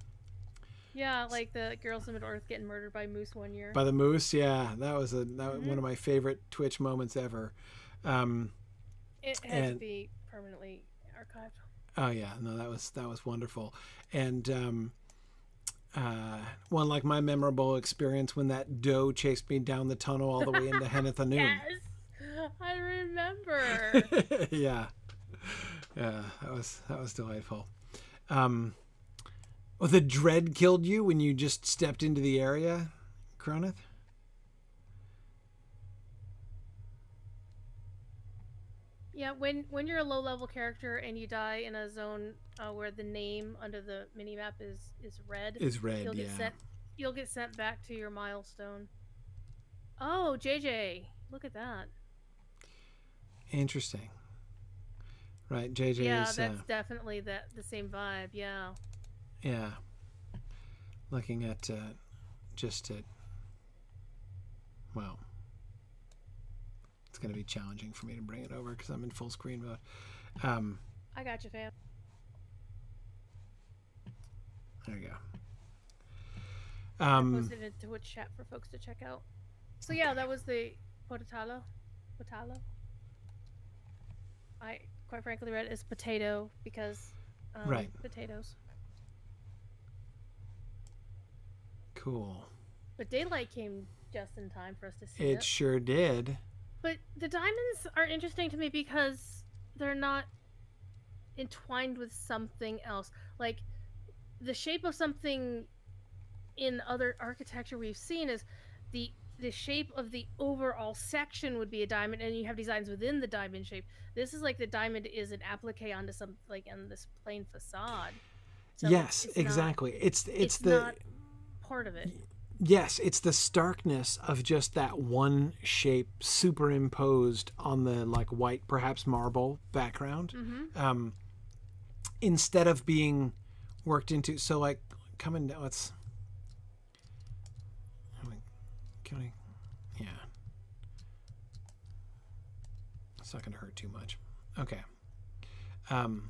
Yeah, like the girls in Middle Earth getting murdered by moose one year. By the moose. Yeah. That was a that was one of my favorite Twitch moments ever. Um, It has And- to be permanently archived. Oh yeah, no, that was that was wonderful, and um, uh, one like my memorable experience when that doe chased me down the tunnel all the way into (laughs) Henneth Annûn. Yes, I remember. (laughs) yeah, yeah, that was that was delightful. Um, well, the dread killed you when you just stepped into the area, Cronith. Yeah, when when you're a low level character and you die in a zone uh, where the name under the minimap is is red, Is red, you'll yeah. get sent you'll get sent back to your milestone. Oh, JJ, look at that. Interesting. Right, JJ yeah, is that's uh, definitely that the same vibe. Yeah. Yeah. Looking at uh, just at well, it's going to be challenging for me to bring it over because I'm in full screen mode. Um, I got you, fam. there you go. Um, Posted it to Twitch chat for folks to check out. So yeah, that was the potatalo. Potala. I quite frankly read it as potato because um, Right. potatoes. Cool. But daylight came just in time for us to see It it. sure did. But the diamonds are interesting to me because they're not entwined with something else. Like the shape of something in other architecture we've seen is the the shape of the overall section would be a diamond and you have designs within the diamond shape. This is like the diamond is an applique onto some like on this plain facade. So yes, it's not- exactly. it's it's, it's the not part of it. Yes, it's the starkness of just that one shape superimposed on the like white, perhaps marble background, Mm-hmm. um, instead of being worked into. So, like, coming down, let's. Can I? Yeah. It's not going to hurt too much. Okay. Um.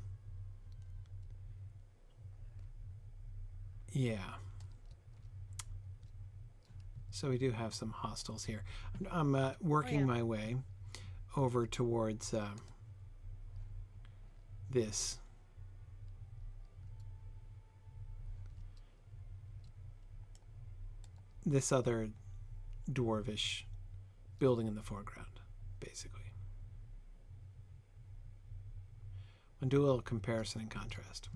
Yeah. So we do have some hostels here. I'm uh, working yeah. my way over towards uh, this. This other dwarvish building in the foreground, basically. And do a little comparison and contrast.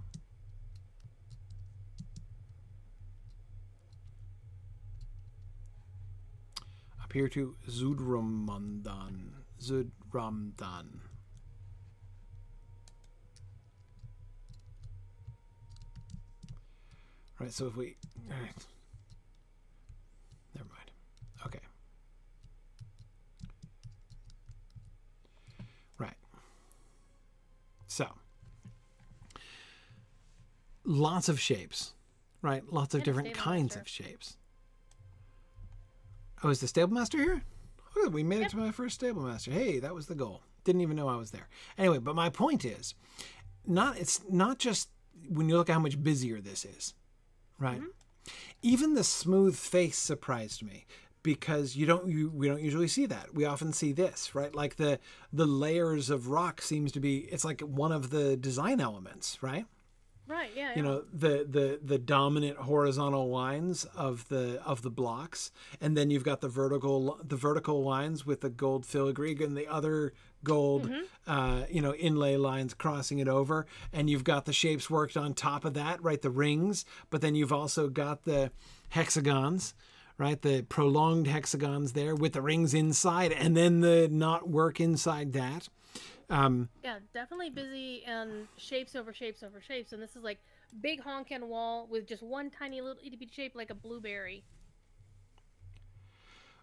Here to Zudromandan. Zudramdan. Right, so if we. Right. Never mind. Okay. Right. So. Lots of shapes, right? Lots of different kinds of shapes. Oh, is the stable master here? Oh, we made it to my first stable master. Hey, that was the goal. Didn't even know I was there. Anyway, but my point is, not it's not just when you look at how much busier this is, right? Mm-hmm. Even the smooth face surprised me because you don't you, we don't usually see that. We often see this, right? Like the the layers of rock seems to be it's like one of the design elements, right? Right, yeah. you yeah. know the the the dominant horizontal lines of the of the blocks and then you've got the vertical the vertical lines with the gold filigree and the other gold uh, you know inlay lines crossing it over and you've got the shapes worked on top of that right the rings but then you've also got the hexagons right the prolonged hexagons there with the rings inside and then the knot work inside that Um, yeah, definitely busy and shapes over shapes over shapes. And this is like big honkin' wall with just one tiny little itty bitty shape like a blueberry.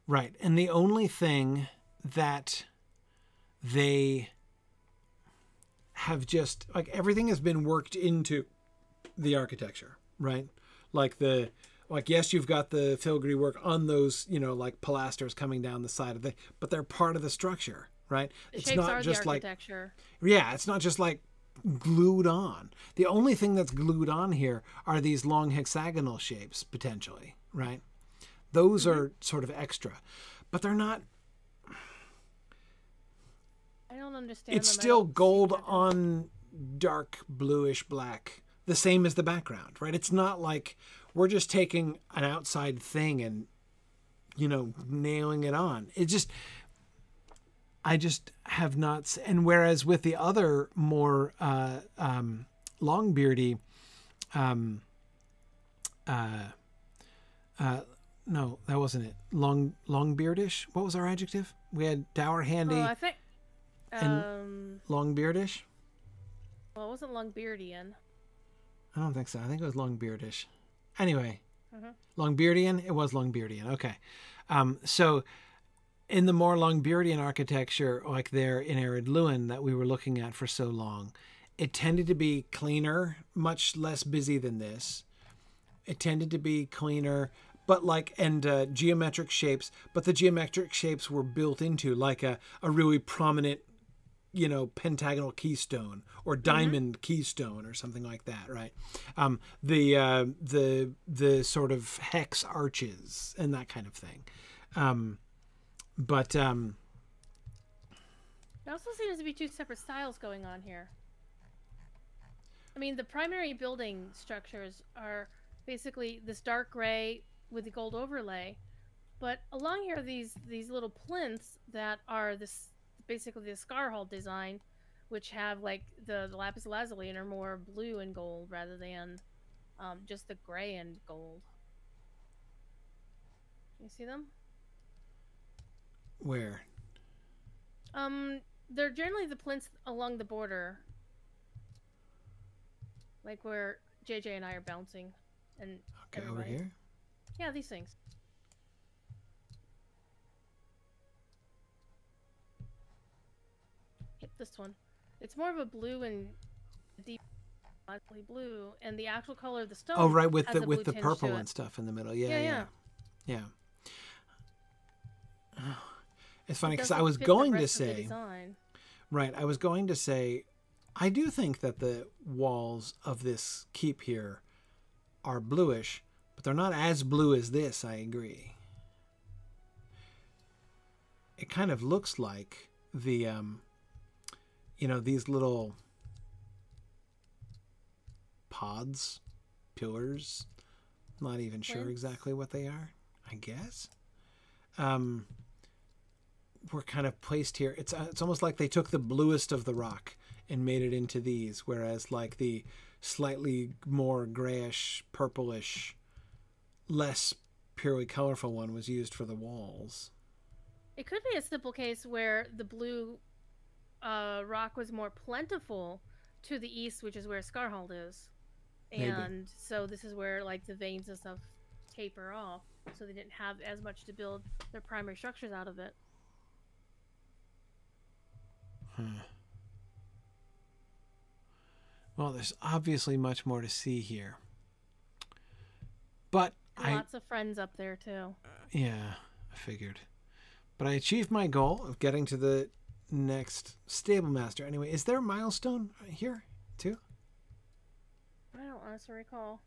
Right. And the only thing that they have just like everything has been worked into the architecture, right? Like the like yes, you've got the filigree work on those, you know, like pilasters coming down the side of the but they're part of the structure, right? The it's not just like yeah, it's not just like glued on. The only thing that's glued on here are these long hexagonal shapes, potentially, right? Those mm-hmm. are sort of extra, but they're not. I don't understand. It's them. Still gold on dark bluish black, the same as the background, right? It's not like we're just taking an outside thing and, you know, nailing it on. It just. I just have not, and whereas with the other more uh, um, long beardy, um, uh, uh, no, that wasn't it. Long long beardish. What was our adjective? We had dour handy. Oh, I think And- Um, Long beardish? well, it wasn't Longbeardian. I don't think so. I think it was long beardish. Anyway, Mhm. Longbeardian. It was Longbeardian. Okay. Um, so, in the more Longbeardian architecture, like there in Ered Luin that we were looking at for so long, it tended to be cleaner, much less busy than this. It tended to be cleaner, but like and uh, geometric shapes. But the geometric shapes were built into like a, a really prominent you know pentagonal keystone or diamond keystone or something like that right um, the uh, the the sort of hex arches and that kind of thing um, but um, There also seems to be two separate styles going on here. I mean, the primary building structures are basically this dark gray with the gold overlay, but along here are these these little plinths that are this basically the Scar Hall design, which have like the, the lapis lazuli and are more blue and gold rather than um, just the gray and gold. You see them? Where Um, they're generally the plinths along the border, like where JJ and I are bouncing, and okay over here yeah, these things. Hit this one. It's more of a blue and deep blue, and the actual color of the stone. oh right with the with the purple and stuff in the middle yeah Yeah, yeah yeah. yeah, it's funny because i was going to rest of the say. Right. I was going to say, I do think that the walls of this keep here are bluish, but they're not as blue as this. I agree. It kind of looks like the, um, you know, these little pods, pillars. Not even sure exactly what they are. I guess. Um, were kind of placed here. It's uh, it's almost like they took the bluest of the rock and made it into these, whereas like the slightly more grayish, purplish, less purely colorful one was used for the walls. It could be a simple case where the blue uh, rock was more plentiful to the east, which is where Scarhold is, Maybe. and so this is where like the veins and stuff taper off, so they didn't have as much to build their primary structures out of it. Hmm. Well, there's obviously much more to see here. But I Lots of friends up there too. Uh, yeah, I figured. But I achieved my goal of getting to the next stable master. Anyway, is there a milestone here too? I don't honestly recall.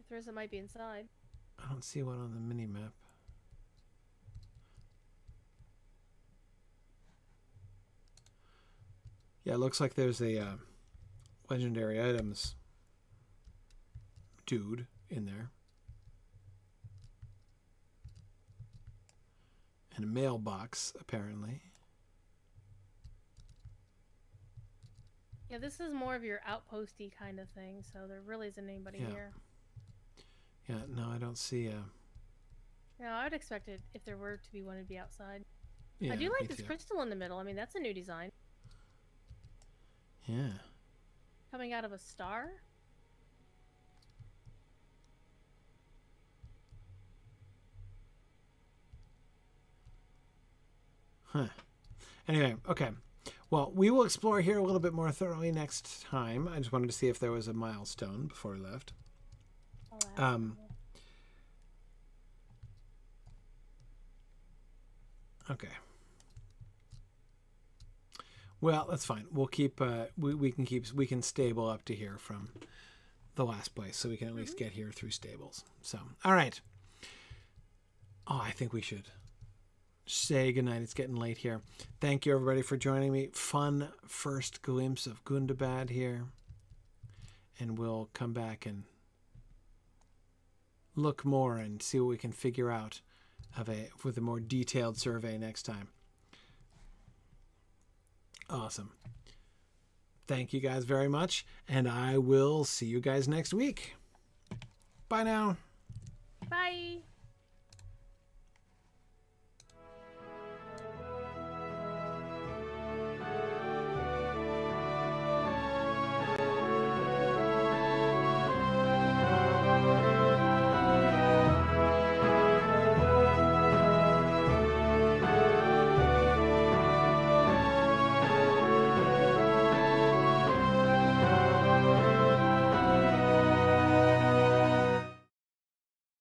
If there is, it might be inside. I don't see one on the mini map. Yeah, it looks like there's a uh, legendary items dude in there. And a mailbox, apparently. Yeah, this is more of your outposty kind of thing, so there really isn't anybody Yeah. here. Yeah, no, I don't see a. Yeah, I would expect it if there were to be one to be outside. Yeah, I do like this too. crystal in the middle. I mean, that's a new design. Yeah. Coming out of a star? Huh. Anyway, okay. Well, we will explore here a little bit more thoroughly next time. I just wanted to see if there was a milestone before we left. Um. Okay. Well, that's fine. We'll keep. Uh, we we can keep. We can stable up to here from the last place, so we can at least get here through stables. So, all right. Oh, I think we should say goodnight. It's getting late here. Thank you everybody for joining me. Fun first glimpse of Gundabad here, and we'll come back and look more and see what we can figure out of a with a more detailed survey next time. Awesome. Thank you guys very much, and I will see you guys next week. Bye now. Bye!